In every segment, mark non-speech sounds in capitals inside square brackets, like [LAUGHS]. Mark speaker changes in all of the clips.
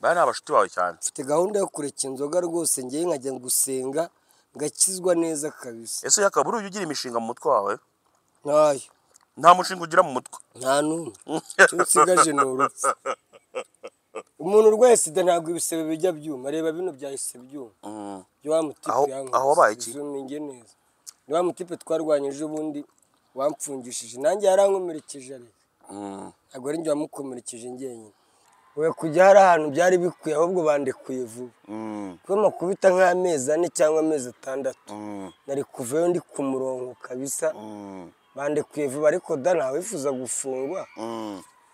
Speaker 1: baya ni abashuti bawe cyane.
Speaker 2: Mfite gahunda yo kureka inzoga rwose ngewe nkajya gusenga ngakizwa neza kabisa.
Speaker 1: Ese yaka buriya ujya ugira imishinga mu mutwe wawe?
Speaker 2: Ntayo.
Speaker 1: Nta mushinga ugira mu mutwe?
Speaker 2: Nta n'umwe. Icyo nsigaje ni urupfu. Umuntu urwaye sida ntabwo ibisebe bijya byuma. Reba bino byahise byuma. Wa mutipe
Speaker 1: Aho-
Speaker 2: yankoze. neza. Ni wa mutipe twarwanyije ubundi wampfungishije. Nanjye yarankomerekeje ariko
Speaker 1: Mm.
Speaker 2: ntabwo ari njye wamukomerekeje njyenyine. We kujya hari ahantu byari bikwiye ahubwo bandekuye vuba.
Speaker 1: Mm.
Speaker 2: kuba makubita nk'amezi ane cyangwa amezi atandatu.
Speaker 1: Mm.
Speaker 2: nari kuvayo ndi ku murongo kabisa.
Speaker 1: Mm.
Speaker 2: bandekuye vuba ariko da ntawifuza gufungwa?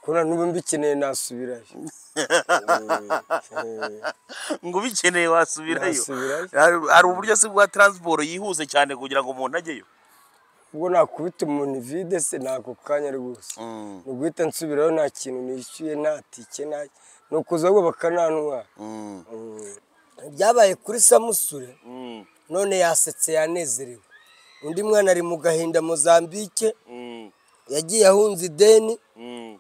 Speaker 2: Kubona n'ubu mbikeneye nasubirayo. [LAUGHS]
Speaker 1: Ngo ubikeneye wasubirayo. Hari uburyo se bwa taransiporo yihuse cyane kugira ngo umuntu ajyeyo?
Speaker 2: Ubwo nakubita umuntu ivide se ni ako kanya rwose
Speaker 1: Mm.
Speaker 2: ni uguhita nsubirayo nta kintu nishyuye nta tike nta ni ukuza ahubwo bakanantwara
Speaker 1: Mm.
Speaker 2: byabaye kuri samusure
Speaker 1: Mm.
Speaker 2: none yasetse yanezerewe undi mwana ari mu gahinda mozambike
Speaker 1: Mm.
Speaker 2: yagiye ahunze ideni
Speaker 1: Mm.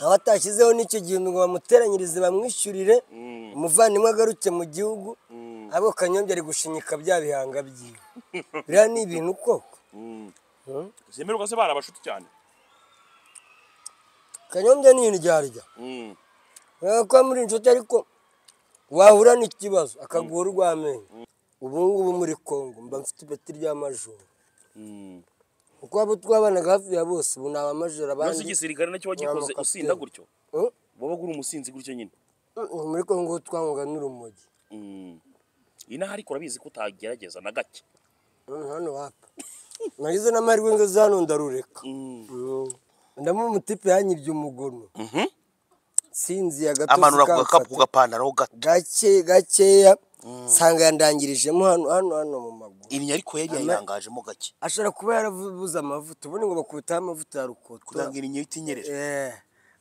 Speaker 2: aho atashyizeho n'icyo gihumbi ngo bamuteranyirize bamwishyurire
Speaker 1: Mm.
Speaker 2: umuvandimwe agaruke mu gihugu
Speaker 1: Mm.
Speaker 2: ahubwo kanyombya ari gushinyika bya bihanga byiwe biriya ni ibintu koko
Speaker 1: Mm.
Speaker 2: Hmm?
Speaker 1: zemerwa se bari abashuti cyane
Speaker 2: kanyombya ni indyarya
Speaker 1: Mm.
Speaker 2: urabona ko muri inshuti ariko wahura n'ikibazo akaguha urw'amenyo ubu ngubu muri kongo mba mfite ipeti ry'amajoro
Speaker 1: Mm.
Speaker 2: kuko abo twabanaga hafi ya bose ubu ni abamajoro abandi
Speaker 1: igisirikare na cyo
Speaker 2: wagikoze
Speaker 1: usinda gutyo
Speaker 2: Hmm?
Speaker 1: wabaga uri umusinzi gutyo nyine
Speaker 2: Mm, muri kongo twanywaga n'urumogi
Speaker 1: Mm. Inaha ariko urabizi ko utagerageza na gake.
Speaker 2: Mm, hano wapa nagize n'amahirwe ngo hano ndarureka.
Speaker 1: Mm.
Speaker 2: Mm. ndamu umutipe yanyibye umugono.
Speaker 1: Mhm.
Speaker 2: sinziye agatozi
Speaker 1: amanura ku gakapu ku
Speaker 2: kamfata
Speaker 1: gapantaro gato
Speaker 2: gake gakeya. Nsanga yandangirijemo hano hano hano mu maguru.
Speaker 1: Ibinya ariko yari yayirangajemo gake.
Speaker 2: Ashobora kuba yarabuze amavuta ubundi ngo bakubitaho amavuta ya rukoto.
Speaker 1: Kugira ngo
Speaker 2: Eh,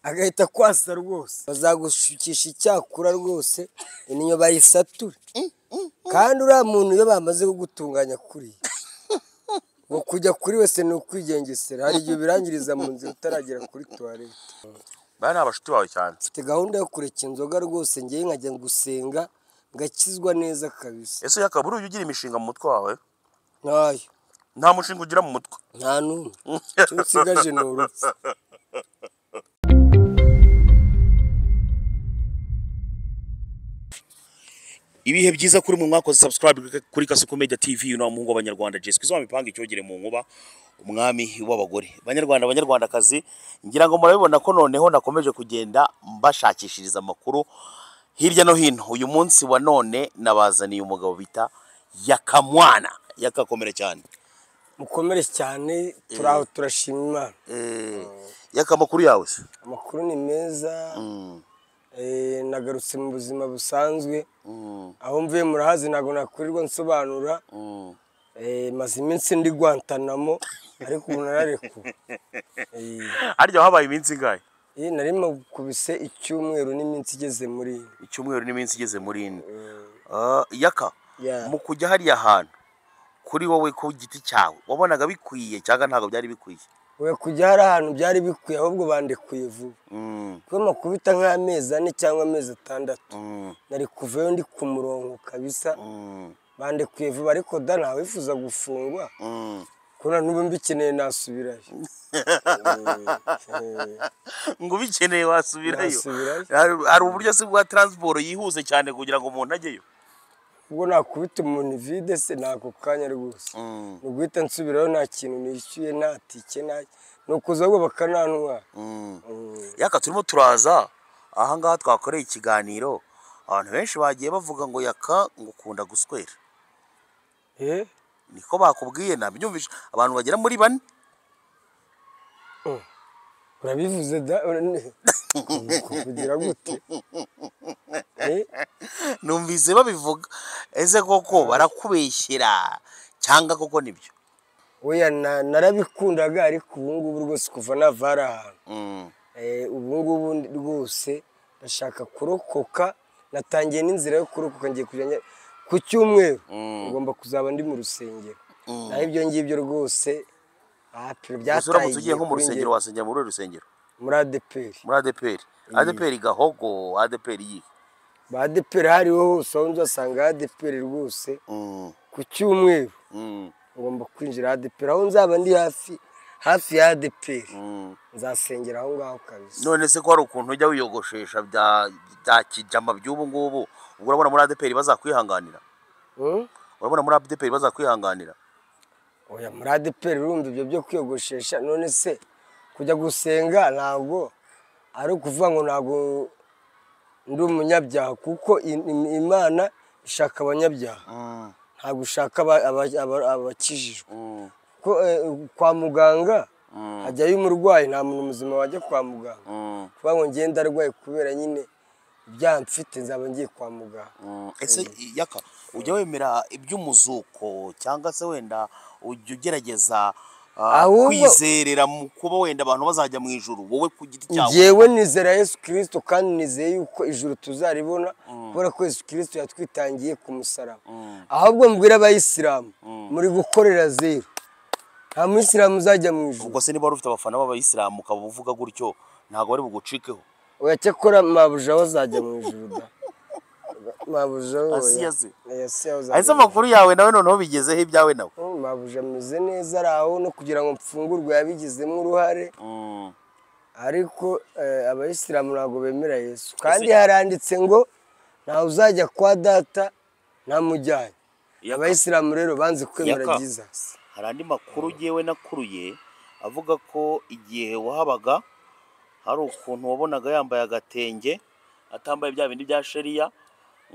Speaker 2: agahita kwasa rwose. Bazagushukisha icyakura rwose inyo bayisature. Kandi uriya muntu iyo bamaze kugutunganya kuri ngo kujya kuri wese ni ukwigengesera. Hari igihe ubirangiriza mu nzira utaragera kuri tuwarete
Speaker 1: baya ni abashuti bawe cyane.
Speaker 2: Mfite gahunda yo kureka inzoga rwose ngewe nkajya gusenga ngakizwa neza kabisa.
Speaker 1: Ese yaka buriya ujya ugira imishinga mu mutwe wawe?
Speaker 2: Ntayo.
Speaker 1: Nta mushinga ugira mu mutwe?
Speaker 2: Nta n'umwe. Icyo nsigaje ni urupfu. [LAUGHS]
Speaker 1: ibihe byiza kuri mwe mwakoze subscribe kuri Kasuku Media TV uyu ni umuhungu w'abanyarwanda Jessica izo mipanga icyogere mu nkuba umwami w'abagore. Banyarwanda banyarwandakazi ngira ngo murabibona ko noneho nakomeje kugenda mbashakishiriza amakuru hirya no hino. Uyu munsi wa none nabazaniye umugabo bita Yakamwana. Yakakomere cyane.
Speaker 2: Mukomere cyane turi aho turashima. Imana
Speaker 1: eh yakamakuru yawe. Se
Speaker 2: amakuru ni meza.
Speaker 1: Mm,
Speaker 2: Eh, nagarutse mu buzima busanzwe.
Speaker 1: Mm,
Speaker 2: aho mvuye murahazi ntabwo nakurirwa nsobanura.
Speaker 1: Mm.
Speaker 2: Eh, maze iminsi ndi guantanamo ariko ubu nararekuwe. Eh,
Speaker 1: harya habaye iminsi ingahe?
Speaker 2: Eh, nari makubise icyumweru n'iminsi igeze muri
Speaker 1: icyumweru n'iminsi igeze muri ine. Ah, yaka mu kujya hariya hantu kuri wowe ku giti cyawe wabonaga bikwiye cyangwa ntabwo byari bikwiye?
Speaker 2: We kujya hari ahantu byari bikwiye ahubwo bandekuye vuba.
Speaker 1: Mm,
Speaker 2: kuba makubita nk'amezi ane cyangwa amezi atandatu.
Speaker 1: Mm,
Speaker 2: nari kuvayo ndi ku murongo kabisa.
Speaker 1: Mm,
Speaker 2: bandekuye vuba ariko da ntawifuza gufungwa. Kubona n'ubu mbikeneye nasubirayo. [LAUGHS]
Speaker 1: Ngo ubikeneye wasubirayo. Hari uburyo se bwa taransiporo yihuse cyane kugira ngo umuntu ajyeyo
Speaker 2: ubwo nakubita umuntu ivide se ni ako kanya rwose.
Speaker 1: Mm,
Speaker 2: ni uguhita nsubirayo nta kintu nishyuye nta tike ni ukuza ahubwo bakanantwara
Speaker 1: mm.
Speaker 2: Mm.
Speaker 1: yaka turimo turaza. Ahangaha twakoreye ikiganiro. Abantu benshi bagiye bavuga ngo yaka ngo ukunda guswera.
Speaker 2: Eh,
Speaker 1: niko bakubwiye nabyumvishe abantu bagera muri bane.
Speaker 2: Urabivuze da? Kugira gute? Eh,
Speaker 1: numvise babivuga. Ese koko barakubeshyera cyangwa koko ni byo?
Speaker 2: Oya na- narabikundaga ariko ubu ngubu rwose kuva nava hari ahantu.
Speaker 1: Mm,
Speaker 2: Eh, ubu ngubu rwose ndashaka kurokoka natangiye n'inzira yo kurokoka ngiye kujya ku cyumweru.
Speaker 1: Mm.
Speaker 2: ngomba kuzaba ndi mu rusengero.
Speaker 1: Mm.
Speaker 2: naho ibyo ngibyo rwose
Speaker 1: uramutse ugiye nko mu rusengero wasengera muri uru rusengero
Speaker 2: muri adeperi
Speaker 1: muri adeperi adeperi gahogo adeperi yihe
Speaker 2: ba adeperi hariho hose aho nzasanga adeperi rwose
Speaker 1: Mm,
Speaker 2: ku cyumweru
Speaker 1: mm,
Speaker 2: ngomba kwinjira adeperi aho nzaba ndi hafi hafi ya adeperi
Speaker 1: mm.
Speaker 2: nzasengera aho ngaho kabisa
Speaker 1: none se ko hari ukuntu ujya wiyogoshesha bya kijama by'ubu ngubu ubwo urabona muri adeperi bazakwihanganira
Speaker 2: Hmm?
Speaker 1: urabona muri adeperi bazakwihanganira
Speaker 2: oya muri adeperi urumva ibyo byo kwiyogoshesha none se kujya gusenga ntabwo ari ukuvuga ngo ntabwo ndi umunyabyaha kuko imana ishaka abanyabyaha.
Speaker 1: Mm,
Speaker 2: ntabwo ishaka aba- aba- aba- abakijijwe.
Speaker 1: Mm,
Speaker 2: ko eh, kwa muganga
Speaker 1: mm,
Speaker 2: hajyayo umurwayi nta muntu muzima wajya kwa muganga.
Speaker 1: Mm,
Speaker 2: kuvuga ngo ngende arwaye kubera nyine ibyaha mfite nzaba ngiye kwa muganga.
Speaker 1: Ujya wemera iby'umuzuko cyangwa se wenda ujya ugerageza ah, kwizerera mu kuba wenda abantu bazajya mu ijuru wowe ku giti cyawe.
Speaker 2: Ngewe nizera yesu kirisito kandi nizeye yuko ijuru tuzaribona kubera ko yesu kirisito yatwitangiye ku musaraba.
Speaker 1: Mm,
Speaker 2: ahubwo mbwira abayisilamu muri gukorera zeru. Nta muyisilamu uzajya mu ijuru.
Speaker 1: Ubwo se niba wari ufite abafana b'abayisilamu ukaba uvuga gutyo ntabwo bari bugucikeho.
Speaker 2: Oya cyakora mabuja we azajya mu ijuru da. Mabuja siya we
Speaker 1: ahise amakuru yawe nawe noneho bigezeho ibyawe nawe
Speaker 2: ijuru. Mm, mabuja ameze neza ari aho no kugira ngo mfungurwe yabigizemo uruhare.
Speaker 1: Mm,
Speaker 2: ariko eh, abayisilamu ntabwo bemera yesu. Kandi haranditse ngo ntawe uzajya kwa data ntamujyanye abayisilamu rero banze kwemera jesus.
Speaker 1: Hari andi makuru ugiyewe nakuruye avuga ko igihe wahabaga hari ukuntu wabonaga yambaye agatenge atambaye bya bindi bya sheriya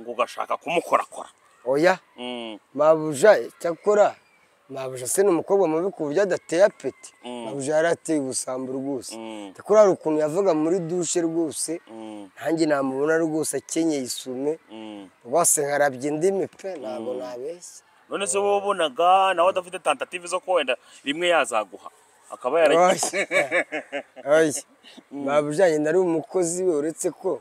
Speaker 1: ngo ugashaka kumukorakora.
Speaker 2: Oya
Speaker 1: Mm,
Speaker 2: mabuja cyakora mabuja se ni umukobwa mubi ku buryo adateye apeti.
Speaker 1: Mm.
Speaker 2: mabuja yari ateye ubusambo rwose.
Speaker 1: Mm,
Speaker 2: cyakora hari ukuntu yavaga muri dushe rwose nanjye namubona rwose akenyeye isume. Rwose nkarabya indimi pe ntabwo nabeshya.
Speaker 1: None se wowe wabonaga nawe adafite tentative zo wenda rimwe yazaguha. Akaba yaragiye [LAUGHS]
Speaker 2: mabuja njye nari umukozi we uretse ko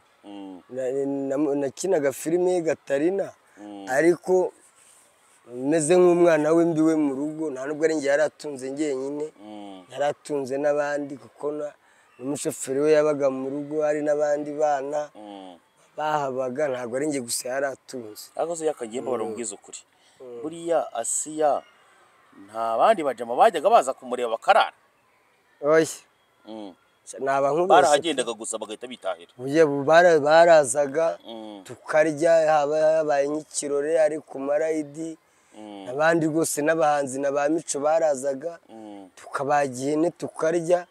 Speaker 2: nakinaga filime gatarina
Speaker 1: mm,
Speaker 2: ariko meze nk'umwana we mbi we mu rugo nta nubwo ari njye yari atunze njyenyine
Speaker 1: mm,
Speaker 2: yari atunze n'abandi kuko na- n'umushoferi we yabaga mu rugo hari n'abandi bana
Speaker 1: mm.
Speaker 2: bahabaga ntabwo ari njye gusa yari atunze
Speaker 1: ariko se yakagiye mbabara umubwiza ukuri. Buriya asiya nta bandi bajama bajyaga baza kumureba bakarara.
Speaker 2: Oya.
Speaker 1: Mm. Barahagendaga gusa bagahita bitahira.
Speaker 2: Barazaga
Speaker 1: Mm,
Speaker 2: tukarya haba habaye nk'ikirori ari ku marayidi
Speaker 1: mm,
Speaker 2: abandi rwose n'abahanzi na ba mico barazaga
Speaker 1: mm,
Speaker 2: tukabaga ihene tukarya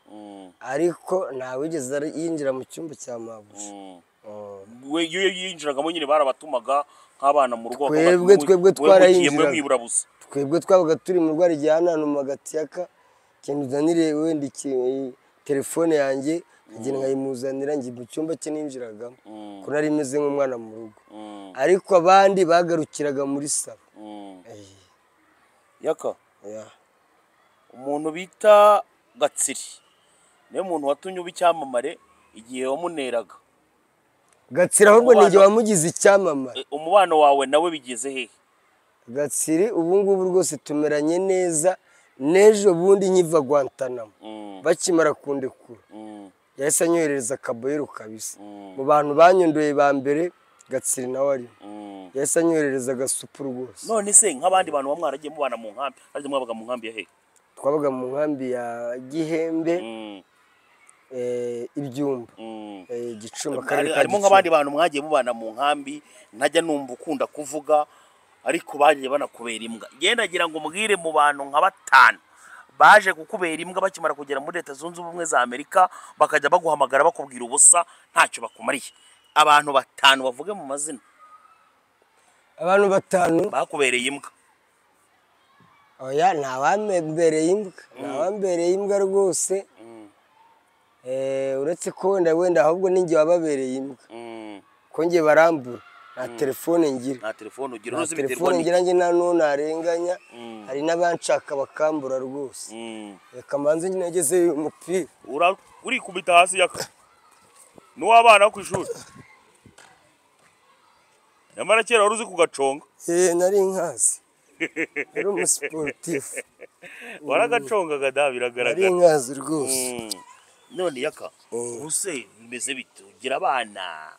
Speaker 2: ariko ntawigeze yinjira mu cyumba cya mabuja
Speaker 1: mm.
Speaker 2: Oh.
Speaker 1: iyo yinjiragamo nyine barabatumaga nk'abana mu rugo
Speaker 2: Twebwe- twebwe
Speaker 1: "Mwe mugiye, mwe
Speaker 2: twarayinjiraga." twebwe twabaga turi mu rwari rya hano mu gatiyaka ikintu uzanire wenda iki- telefone yanjye nkagenda nkayimuzanira njye mu cyumba cye ninjiragamo.
Speaker 1: Mm,
Speaker 2: ko nari meze nk'umwana mu rugo.
Speaker 1: Mm,
Speaker 2: ariko abandi bagarukiraga muri salo.
Speaker 1: Mm.
Speaker 2: Eh,
Speaker 1: yaka
Speaker 2: ya.
Speaker 1: umuntu bita gatsiri. Niwe muntu watumye uba icyamamare igihe wamuneraga.
Speaker 2: Gatsiri ahubwo ni njye wamugize icyamamare.
Speaker 1: E, umubano wawe nawe bigeze hehe?
Speaker 2: Gatsiri ubu ngubu rwose tumeranye neza n'ejo bundi nkiva guantanamo.
Speaker 1: Mm,
Speaker 2: bakimara kundekura.
Speaker 1: Mm,
Speaker 2: yahise anyoherereza akaboyero kabisa.
Speaker 1: Mm,
Speaker 2: mu bantu banyondoye ba mbere gatsiri nawe arimo yahise anyoherereza agasupu rwose
Speaker 1: none se nk'abandi bantu baba mwaragiye mubana mu nkambi harya mwabaga mu nkambi ya hehe
Speaker 2: twabaga mu nkambi ya gihembe eh, ibyumba. Eh, ka
Speaker 1: harimo nk'abandi bantu mwagiye mubana mu nkambi ntajya numva ukunda kuvuga ariko bagiye banakubera imbwa. Nagira ngo mbwire mu bantu nka batanu. Baje kukubera imbwa bakimara kugera muri leta zunze ubumwe za amerika bakajya baguhamagara bakubwira ubusa ntacyo bakumariye. Abantu batanu bavuge mu mazina.
Speaker 2: Abantu batanu?
Speaker 1: Bakubereye imbwa.
Speaker 2: Oya ntawambereye imbwa. Ntawambereye imbwa rwose.
Speaker 1: Mm,
Speaker 2: Eh, uretse ko wenda wenda ahubwo ninjye wababereye imbwa.
Speaker 1: Mm.
Speaker 2: ko njye barambura. Nta telefone ngira.
Speaker 1: Nta telefone ugira.
Speaker 2: Nta telefone ngira njye nta n'uwo narenganya
Speaker 1: Mm.
Speaker 2: hari n'abanshaka bakambura rwose.
Speaker 1: Mm.
Speaker 2: reka mbanze njye nageze uyu mupira
Speaker 1: Ura- urikubita hasi yaka. N'uw'abana ku ishuri. Nyamara kera wari uzi kugaconga
Speaker 2: Eh, nari nkazi. Nari umusiporutifu. [LAUGHS]
Speaker 1: Waragacongaga da
Speaker 2: nari
Speaker 1: biragaragara
Speaker 2: nkazi rwose.
Speaker 1: Mm. none yaka.
Speaker 2: Mm.
Speaker 1: ubuse bimeze bite? Ugira abana.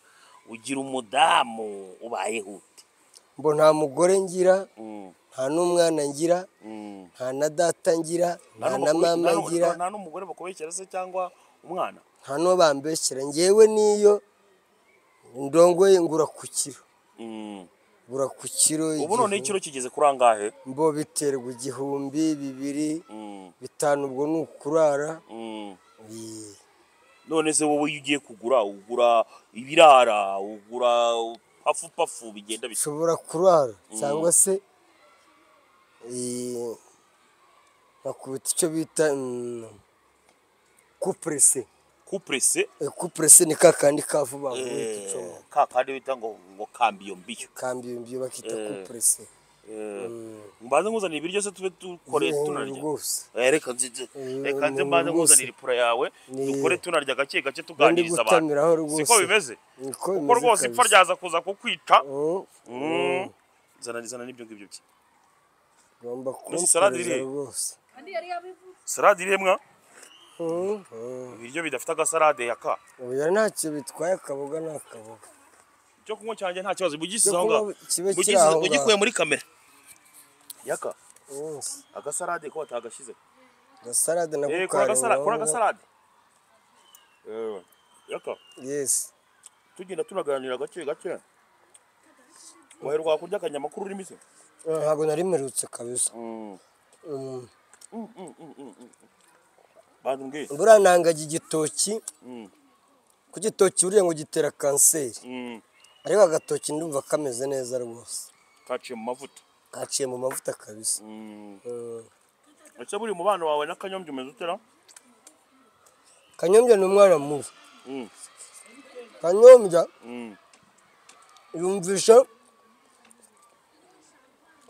Speaker 1: Ugira umudamu ubayeho ute
Speaker 2: mbo nta mugore ngira
Speaker 1: Mm,
Speaker 2: nta n'umwana ngira
Speaker 1: mm.
Speaker 2: nta na data ngira
Speaker 1: Nta
Speaker 2: na mama ngira.
Speaker 1: nta n'umugore bakubeshyera se cyangwa umwana?
Speaker 2: Nta n'uwo bambeshyera. Ngewe n'iyo ndongoye ngura ku kiro.
Speaker 1: Mm.
Speaker 2: ngura ku kiro
Speaker 1: ubu none ikiro kigeze kuri angahe?
Speaker 2: mbo biterwa igihumbi bibiri bitanu ubwo ni ukurara.
Speaker 1: None se wowe iyo ugiye kugura ugura ibirara ugura pafu pafu bigenda bisa
Speaker 2: ushobora kurara cyangwa se bakubita icyo bita mm, kupurese
Speaker 1: kuprese?
Speaker 2: Eh, kupurese ni ka kandi ka vuba vuba ucomora.
Speaker 1: ka kandi bita ngo ngo kambiyo mbiyo
Speaker 2: kambiyumbiyo bakita
Speaker 1: Eh.
Speaker 2: kupurese
Speaker 1: Mbanze nkuzanira ibiryo se tube dukore tunarya reka reka nze
Speaker 2: rwose.
Speaker 1: nkuzanira ipura yawe dukore tunarya gake gake tuganiriza abantu siko bimeze kuko rwose ipfa ryaza kuza kukwica zana zana n'ibyo ngibyo bye salade iri?
Speaker 2: rwose
Speaker 1: salade iremwa
Speaker 2: Mm, mm.
Speaker 1: ibiryo bidafite agasalade yaka
Speaker 2: oya ntacyo bitwaye akaboga ni akaboga
Speaker 1: icyo kunywa cyanjye nta kibazo bugisize
Speaker 2: Icyo
Speaker 1: aho ngaho
Speaker 2: kunywa kibe kiri
Speaker 1: Bugisize-
Speaker 2: aho ngaho.
Speaker 1: ugikuye muri kamera yaka?
Speaker 2: Yes.
Speaker 1: agasalade ko batagashyize
Speaker 2: agasalade nako
Speaker 1: eh kora kora
Speaker 2: kareba
Speaker 1: agasalade Eh, yaka?
Speaker 2: Yes.
Speaker 1: Tugenda tunaganira gake gake waherwa kurya akanyamakuru urimo se
Speaker 2: Eh, ntabwo nari mperutse kabisa.
Speaker 1: Mm.
Speaker 2: Mm.
Speaker 1: mbwira
Speaker 2: buriya nangaga igitoki
Speaker 1: Mm.
Speaker 2: ku gitoki buriya ngo gitera kanseri.
Speaker 1: Mm.
Speaker 2: ariko agatoki ndumva kameze neza rwose.
Speaker 1: Kaciye mu mavuta.
Speaker 2: Kaciye mu mavuta kabisa
Speaker 1: Mm. Ese buri mubano wawe n'akanyombya umeze utera
Speaker 2: kanyombya ni umwana mubi
Speaker 1: Mm.
Speaker 2: kanyombya
Speaker 1: Mm.
Speaker 2: yumvisha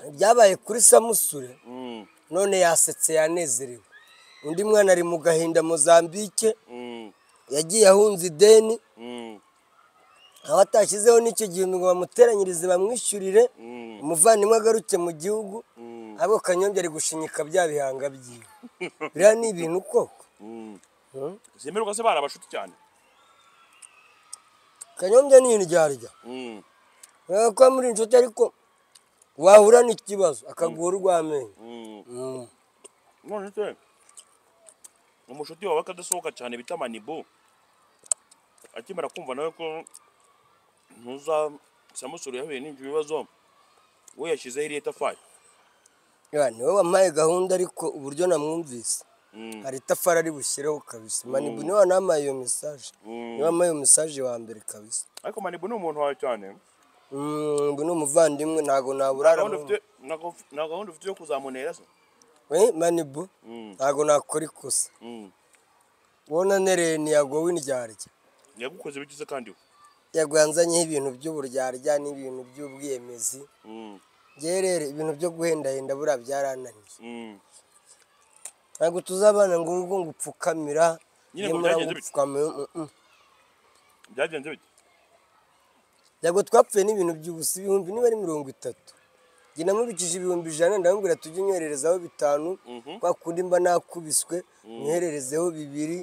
Speaker 2: ibyabaye kuri samusure none yasetse yanezerewe undi mwana ari mu gahinda mozambike yagiye ahunze ideni
Speaker 1: Mm.
Speaker 2: aho atashyizeho n'icyo gihumbi ngo bamuteranyirize bamwishyurire. Umuvandimwe agaruke mu gihugu
Speaker 1: Mm.
Speaker 2: ahubwo kanyombya ari gushinyika bya bihanga byiwe biriya ni ibintu koko
Speaker 1: Mm.
Speaker 2: Hmm?
Speaker 1: zemerwa se bari abashuti cyane
Speaker 2: kanyombya ni indyarya
Speaker 1: Mm.
Speaker 2: urabona ko muri inshuti ariko wahura n'ikibazo akaguha urw'amenyo
Speaker 1: Mm.
Speaker 2: Mm.
Speaker 1: none se umushuti wawe akadasohoka cyane bita manibu akimara kumva nawe ko ntuza samusure yahuye n'ibyo bibazo we yashyizeho iriya tafari
Speaker 2: ni we wampaye gahunda ariko uburyo namwumvise.
Speaker 1: Mm.
Speaker 2: hari itafari ari bushyireho kabisa. Manibu ni we wanampaye iyo mesaje
Speaker 1: Mm.
Speaker 2: ni we wampaye iyo mesaje wa mbere kabisa.
Speaker 1: Ariko manibu ni umuntu wawe cyane.
Speaker 2: Mm, ubu ni umuvandimwe ntabwo
Speaker 1: nta
Speaker 2: naburara
Speaker 1: nta gahunda ufite yo kuzamunera se?
Speaker 2: Eh, manibu
Speaker 1: Mm.
Speaker 2: ntabwo nakora ikosa.
Speaker 1: Mm.
Speaker 2: ubona nereye ntiyago w'indyarya
Speaker 1: yagukoze bikize kandi we?
Speaker 2: Yago yanzanyeho ibintu by'uburyarya n'ibintu by'ubwiyemezi
Speaker 1: Mm.
Speaker 2: byerere ibintu byo guhendahenda buriya byarananiye
Speaker 1: Mm.
Speaker 2: ntabwo tuzabana ngo urugo ngo upfukamira
Speaker 1: byagenze bite?
Speaker 2: mm, mm. yago twapfuye n'ibintu by'ubusa ibihumbi niba ari mirongo itatu njye namubikije ibihumbi ijana ndamubwira tujye unyohererezaho bitanu
Speaker 1: Mhm.
Speaker 2: kwa kundi mba nakubiswe unyohererezeho bibiri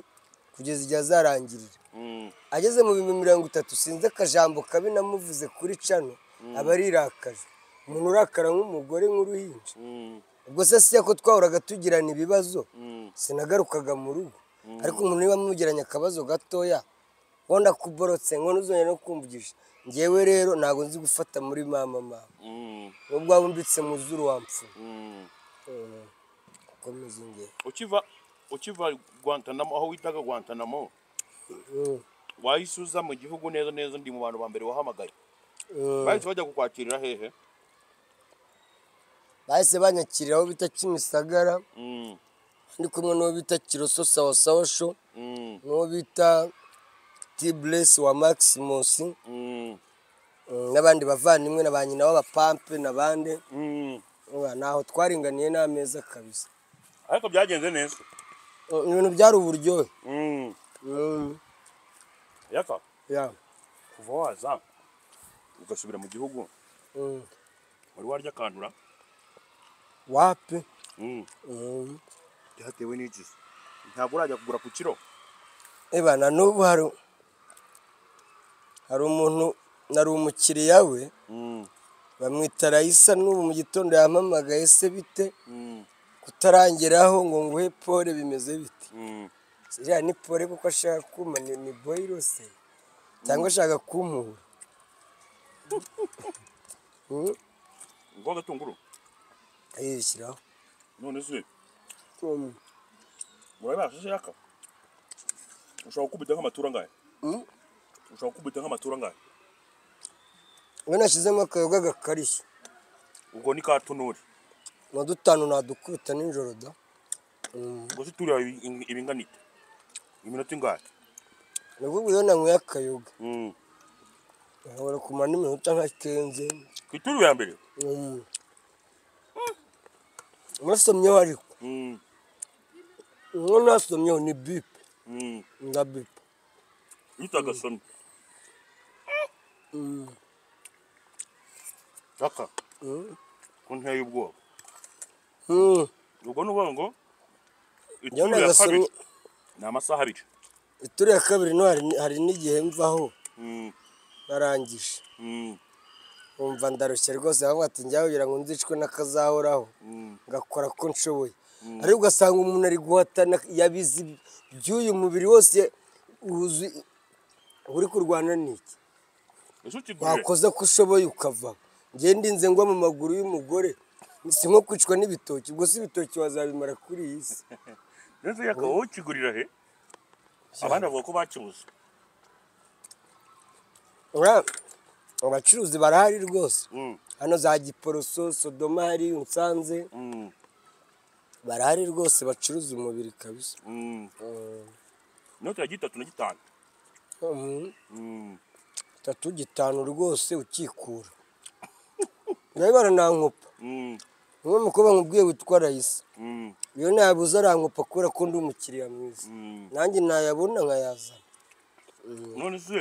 Speaker 2: kugeza igihe azarangirira.
Speaker 1: Mm.
Speaker 2: ageze mu bihumbi mirongo itatu sinzi akajambo kabi namuvuze kuri cano aba arirakaje. Umuntu urakara nk'umugore nk'uruhinja.
Speaker 1: Mm.
Speaker 2: ubwo se si ko twahoraga tugirana ibibazo
Speaker 1: Mm.
Speaker 2: sinagarukaga mu rugo. Ariko umuntu niba mugiranye akabazo gatoya ngo ndakuborotse ngo ntuzongere no kumvugisha. Ngewe rero ntabwo nzi gufata muri mama mama.
Speaker 1: Mm.
Speaker 2: nubwo waba umbitse mu zuru wampfuye
Speaker 1: Mm.
Speaker 2: komeza ingero.
Speaker 1: Ukiva ukiva Guantanamo aho witaga Guantanamo
Speaker 2: Mm,
Speaker 1: wahise uza mu gihugu neza neza ndi mu bantu ba mbere wahamagaye
Speaker 2: mm.
Speaker 1: bahise bajya kukwakirira hehe
Speaker 2: bahise banyakirira aho bita kimisagara
Speaker 1: Mm.
Speaker 2: ndi kumwe n'uwo bita kiroso sawa sawa sho
Speaker 1: Mm.
Speaker 2: n'uwo bita tiburesi wa
Speaker 1: Mm.
Speaker 2: mm, n'abandi bavandimwe na ba nyina w'abapampe n'abandi
Speaker 1: Mm.
Speaker 2: Ntaho twaringaniye n'ameza kabisa
Speaker 1: ariko byagenze neza
Speaker 2: Mm, ibintu byari uburyohe.
Speaker 1: Mm.
Speaker 2: Mm,
Speaker 1: yaka?
Speaker 2: Ya.
Speaker 1: Kuva waza ugasubira mu gihugu.
Speaker 2: Mm.
Speaker 1: wari warya akandura
Speaker 2: wapi?
Speaker 1: Byatewe n'iki? Ntabwo urajya kugura ku kiro?
Speaker 2: Eba na n'ubu hari hari umuntu nari umukiriya we. Bamwita rayisa n'ubu mu gitondo yampamagaye se bite? Kutarangeraho ngo nguhe pole bimeze bite?
Speaker 1: Mm.
Speaker 2: iriya ni pole kuko ashaka kuma ni, ni boyiro se? Cyangwa ashaka kumpura [LAUGHS] Mm,
Speaker 1: ngo agatunguru
Speaker 2: ayishyiraho
Speaker 1: none se?
Speaker 2: Mm.
Speaker 1: murabasha shaka ushobora gukubita nk'amatura angahe
Speaker 2: Mm.
Speaker 1: ushobora gukubita nk'amatura angahe
Speaker 2: we nashyizemo akayoga gakarishye
Speaker 1: ubwo ni ka tunuri
Speaker 2: na dutanu nadukubita nijoro da.
Speaker 1: Se turiya ibi- ibingana ite iminota ingahe
Speaker 2: ni ukuvuga iyo nanyweye akayoga nkabona kumara n'iminota nka kenze
Speaker 1: ku ituru ya mbere
Speaker 2: nasomyeho ariko uwo nasomyeho ni bipe nga bipe
Speaker 1: iyo utagasomye aka
Speaker 2: Mm.
Speaker 1: ko nteye ubwoba. Ubwo ni ukuvuga ngo ituru ya kabiri ni amasaha abiri
Speaker 2: ituru ya kabiri hari n'igihe mvaho
Speaker 1: Mm,
Speaker 2: narangije.
Speaker 1: Mm,
Speaker 2: umva ndarushye rwose bavuga ati njyaho kugira ngo nzicwe n'akazahoraho. Ngakora ko nshoboye. Ariko ugasanga umuntu ari guhatana yabizi by'uyu mubiri wose uri kurwana n'iki wakoze ko ushoboye ukava. Njye ndinze ngwa mu maguru y'umugore. Si nko kwicwa n'ibitoki ubwo si ibitoki wazabimara kuri iyi si.
Speaker 1: Ndetse yaka wowe ukigurira he? Abandi bavuga ko bakibuze.
Speaker 2: Abacuruzi barahari rwose.
Speaker 1: Mm,
Speaker 2: hano za giporoso sodoma hari nsanze.
Speaker 1: Mm,
Speaker 2: barahari rwose bacuruza umubiri kabisa.
Speaker 1: Mm.
Speaker 2: Mm.
Speaker 1: inoti ya gitatu na gitanu.
Speaker 2: Mhm.
Speaker 1: Mm,
Speaker 2: tatu gitanu rwose ukikura. [LAUGHS] Nawe baranankupa
Speaker 1: mm,
Speaker 2: umwe mukobwa nkubwiye witwa rayisa
Speaker 1: mm,
Speaker 2: iyo nayabuze arankupa kubera ko ndi umukiriya mwiza.
Speaker 1: Mm.
Speaker 2: nanjye nayabona nkayazana.
Speaker 1: None se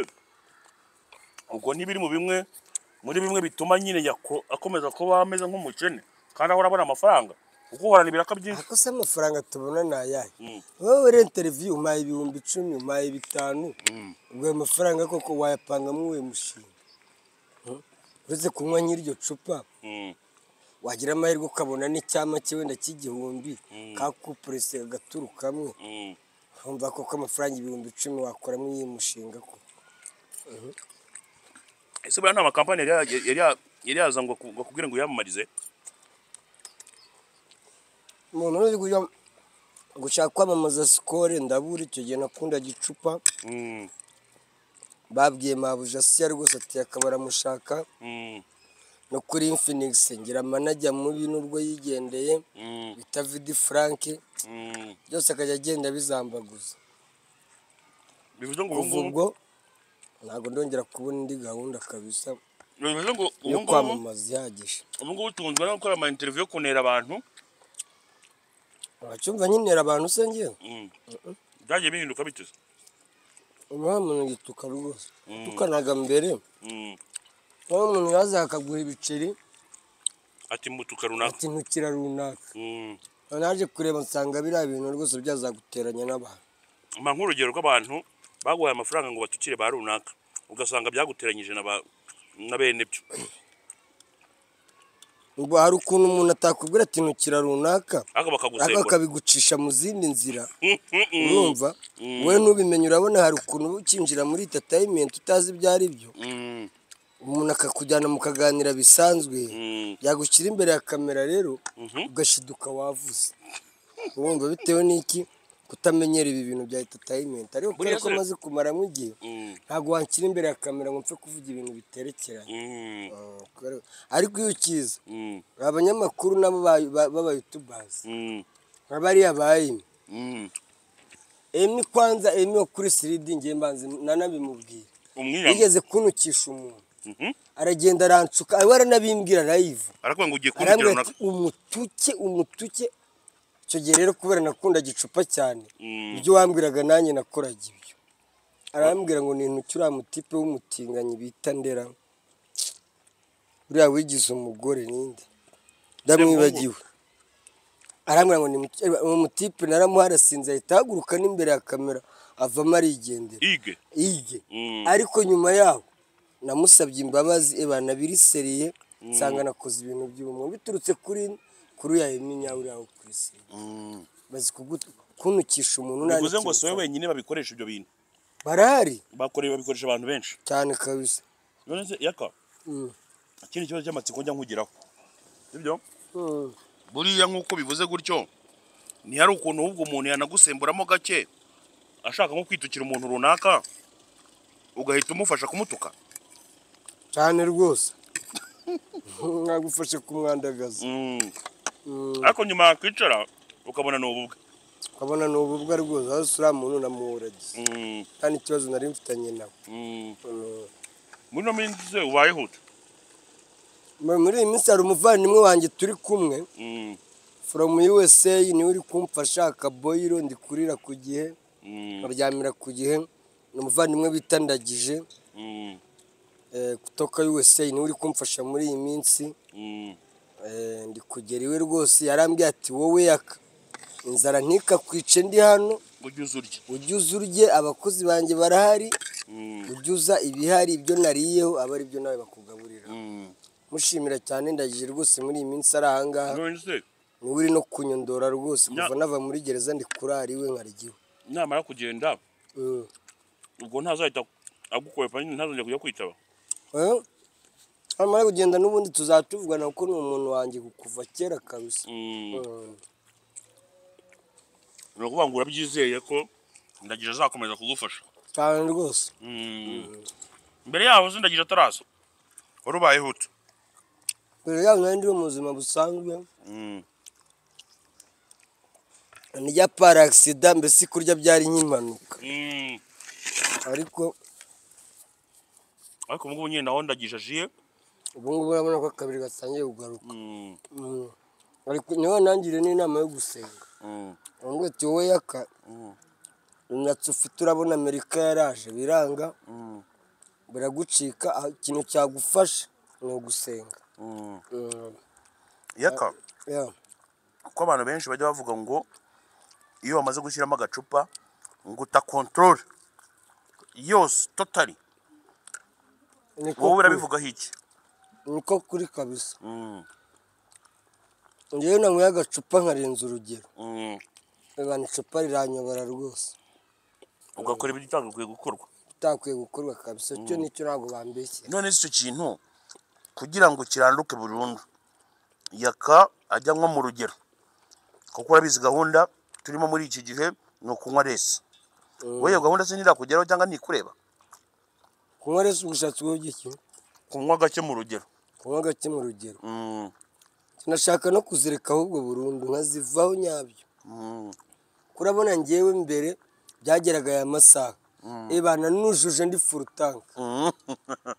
Speaker 1: ubwo ni biri mu bimwe muri bimwe bituma nyine akomeza kuba ameze nk'umukene kandi ahora abona amafaranga. Kuko uhorana ibiraka byinshi.
Speaker 2: Ako se amafaranga tubona ni ayahe?
Speaker 1: Mm,
Speaker 2: wowe rero interiviyu umpaye ibihumbi icumi umpaye bitanu.
Speaker 1: Mm,
Speaker 2: ubwo ayo mafaranga koko wayapangamo uwe mushinga. Hmm? uretse kunywa nk'iryo cupa.
Speaker 1: Mm,
Speaker 2: wagira amahirwe ukabona n'icyama wenda cy'igihumbi
Speaker 1: Mm.
Speaker 2: ka kupurese agaturu kamwe
Speaker 1: mm.
Speaker 2: wumva koko amafaranga ibihumbi icumi wakoramo iyi mushinga ko.
Speaker 1: Ese buriya nta makampani yari ya- yari ya- yari yaza ngo ku- ngo akubwire ngo uyamamarize?
Speaker 2: Umuntu uri gushaka kwamamaza sikore ndabura icyo gihe nakundaga icupa
Speaker 1: Mm,
Speaker 2: babwiye mabuja siya rwose ati akaba aramushaka. No kuri infinix. Ngira amanajya mubi nubwo yigendeye
Speaker 1: mm,
Speaker 2: bita vidi frank.
Speaker 1: Mm.
Speaker 2: byose akajya agenda bizambaguza
Speaker 1: bivuze ngo ubu
Speaker 2: ubwo ntabwo ndongera kubona indi gahunda kabisa.
Speaker 1: Bivuze ngo ubu
Speaker 2: yo kwamamaza ihagije.
Speaker 1: ubu ngubu tunzwe no gukora ama interview yo kunera abantu.
Speaker 2: Abacyumva nkinera abantu se ngewe
Speaker 1: Mm. byagiye bihinduka biteze
Speaker 2: umuha muntu gituka rwose. Tukanaga mbere. Aho umuntu yaza akagura ibiceri
Speaker 1: ati mutuka runaka.
Speaker 2: Ati ntukira runaka.
Speaker 1: Mm.
Speaker 2: naje kureba nsanga biriya bintu rwose byazaguteranya n'abantu.
Speaker 1: Mpa nk'urugero rw'abantu baguhaye amafaranga ngo batukire ba runaka ugasanga byaguteranyije na bene byo.
Speaker 2: Ubwo hari ukuntu umuntu atakubwira ati ntukira runaka
Speaker 1: ariko
Speaker 2: akabigucisha mu zindi nzira. [LAUGHS]
Speaker 1: Mm, mm,
Speaker 2: urumva? Wowe ntubimenye urabona hari ukuntu uba ukinjira muri entertainment utazi ibyo ari byo. Umuntu akakujyana mukaganira bisanzwe
Speaker 1: mm,
Speaker 2: yagushyira imbere ya kamera rero
Speaker 1: mhm.
Speaker 2: ugashiduka wavuze. Urumva bitewe n'iki? Kutamenyera ibi bintu bya entertainment. Ariko kubera ko maze kumaramo igihe
Speaker 1: Mm,
Speaker 2: ntabwo wanshyira imbere ya kamera ngo mpfe kuvuga ibintu biterekeranye.
Speaker 1: Mm,
Speaker 2: Ah, ariko iyo ukiza abanyamakuru nabo ba- ba- b'abayutubazi nka bariya
Speaker 1: mm.
Speaker 2: emi kwanza emi wo kuri siridi ngiye mbanze nanabimubwira yigeze kunukisha umuntu. Aragenda aransuka ari we aranabimbwira live.
Speaker 1: Arakubwira ngo ugiye
Speaker 2: arambwira
Speaker 1: runaka.
Speaker 2: umutuke umutuke. Icyo gihe rero kubera nakunda gicupa cyane
Speaker 1: Mm.
Speaker 2: ibyo wambwiraga nanjye nakoraga ibyo. Arambwira ngo nintuke uriya mutipe w'umutinganyi bita ndera. Uriya wigize umugore ninde ndamwibagiwe. Arambwira ngo ni umutipe naramuharasinze ahita ahaguruka n'imbere ya kamera avamo arigendera.
Speaker 1: Ige
Speaker 2: ige
Speaker 1: Mm.
Speaker 2: ariko nyuma yaho namusabye imbabazi ebana biriseriye nsanga nakoze ibintu by'ubumwe. Biturutse kuri kuri ya eminya uriya wo kuri seri
Speaker 1: Mm.
Speaker 2: bazi kuntukisha umuntu nta
Speaker 1: bivuze ngo si wowe wenyine babikoresha ibyo bintu.
Speaker 2: Barahari?
Speaker 1: Bakoreye babikoresha abantu benshi.
Speaker 2: Cyane kabisa.
Speaker 1: Yaka?
Speaker 2: Mm.
Speaker 1: ikindi kibazo cy'amatsiko njya nkugiraho. Sibyo?
Speaker 2: Mm.
Speaker 1: buriya nk'uko bivuze gutyo ntihari ukuntu ahubwo umuntu yanagusemburamo gake ashaka nko kwitukira umuntu runaka ugahita umufasha kumutuka.
Speaker 2: Cyane rwose. [LAUGHS] Nagufashe kumwandagaza
Speaker 1: Mm. Ariko nyuma yakwicara ukabona ni ububwe
Speaker 2: ukabona ni ububwa rwose. Aho uriya muntu namuhuragize
Speaker 1: Mm.
Speaker 2: nta n'ikibazo nari mfitanye nawe.
Speaker 1: Mm. Muri ino minsi se ubayeho ute
Speaker 2: Muri- iyi minsi hari umuvandimwe wanjye turi kumwe. From USA ni we uri kumfasha akaboyiro ndi kurira ku gihe. Nkaryamira ku gihe. Ni umuvandimwe bita ndagije eh, kutoka USA ni we uri kumfasha muri iyi minsi.
Speaker 1: Mm.
Speaker 2: Eh, ndi kugera iwe rwose. Yarambwiye ati wowe yaka. Inzara ntikakwice ndi hano.
Speaker 1: Ujye uza
Speaker 2: urye. Abakozi banjye barahari.
Speaker 1: Mm.
Speaker 2: ujye uza ibihari ibyo nariyeho. Aba ari byo nawe bakugaburira.
Speaker 1: Mm.
Speaker 2: mushimira cyane ndagije rwose muri iyi minsi ari ahangaha. Niwe uri no kunyondora rwose. Kuva nava muri gereza ndi kurara iwe nkaryiwe
Speaker 1: namara kugenda ubwo ntazahita agukwepa nyine ntazongera kujya kwitaba?
Speaker 2: Eh? amara kugenda n'ubundi tuzatuvugana kuko ni umuntu wanjye kuva kera kabisa.
Speaker 1: Mm. Ni ukuvuga ngo urabyizeye ko ndagije azakomeza kugufasha.
Speaker 2: Cyane rwose.
Speaker 1: Mm. mbere yaho se ndagije ataraza? Wari ubayeho ute?
Speaker 2: Mbere yaho nari ndi mu buzima busanzwe.
Speaker 1: Mm.
Speaker 2: nijya para agisida mbese kurya byari nk'impanuka ariko
Speaker 1: ariko ubu ngubu nyine naho ndagije ajiye
Speaker 2: ubu ngubu urabona ko akabiri gatangiye kugaruka.
Speaker 1: Mm.
Speaker 2: Mm. ariko ni ho nangire n'inama yo gusenga.
Speaker 1: Mm.
Speaker 2: ngo ati wowe yaka imyatsi ufite urabona amerika yaraje biranga? Biragucika aho ikintu cyagufasha ni ugusenga.
Speaker 1: Yaka?
Speaker 2: Yeah.
Speaker 1: kuko abantu benshi bajya bavuga ngo iyo bamaze gushyiramo agacupa ngo utakontorore yose totali
Speaker 2: Niko
Speaker 1: wowe urabivugaho iki?
Speaker 2: niko kuri kabisa.
Speaker 1: Mm.
Speaker 2: ngewe nanyweye agacupa nkarenza urugero.
Speaker 1: Mm.
Speaker 2: abantu icupa riranyobora rwose.
Speaker 1: Ugakora ibyo utagakwiye gukorwa.
Speaker 2: Utakwiye gukorwa kabisa. Cyo ni cyo ntabwo bambeshye.
Speaker 1: None icyo kintu. Kugira ngo kiranduke burundu yaka ajya nko mu rugero. Kuko urabizi gahunda turimo muri iki gihe ni ukunywa resi iyo gahunda se ntirakugeraho cyangwa ntikureba.
Speaker 2: Kunywa rero ubushatsi bw'igiki
Speaker 1: kunywa gake mu rugero.
Speaker 2: Kunywa gake mu rugero.
Speaker 1: Mm,
Speaker 2: tunashaka no kuzireka ahubwo burundu nkazivaho nyabyo.
Speaker 1: Mm,
Speaker 2: kurabona ngewe mbere byageraga aya masaha. Ebana nujuje ndi furutanka
Speaker 1: mm,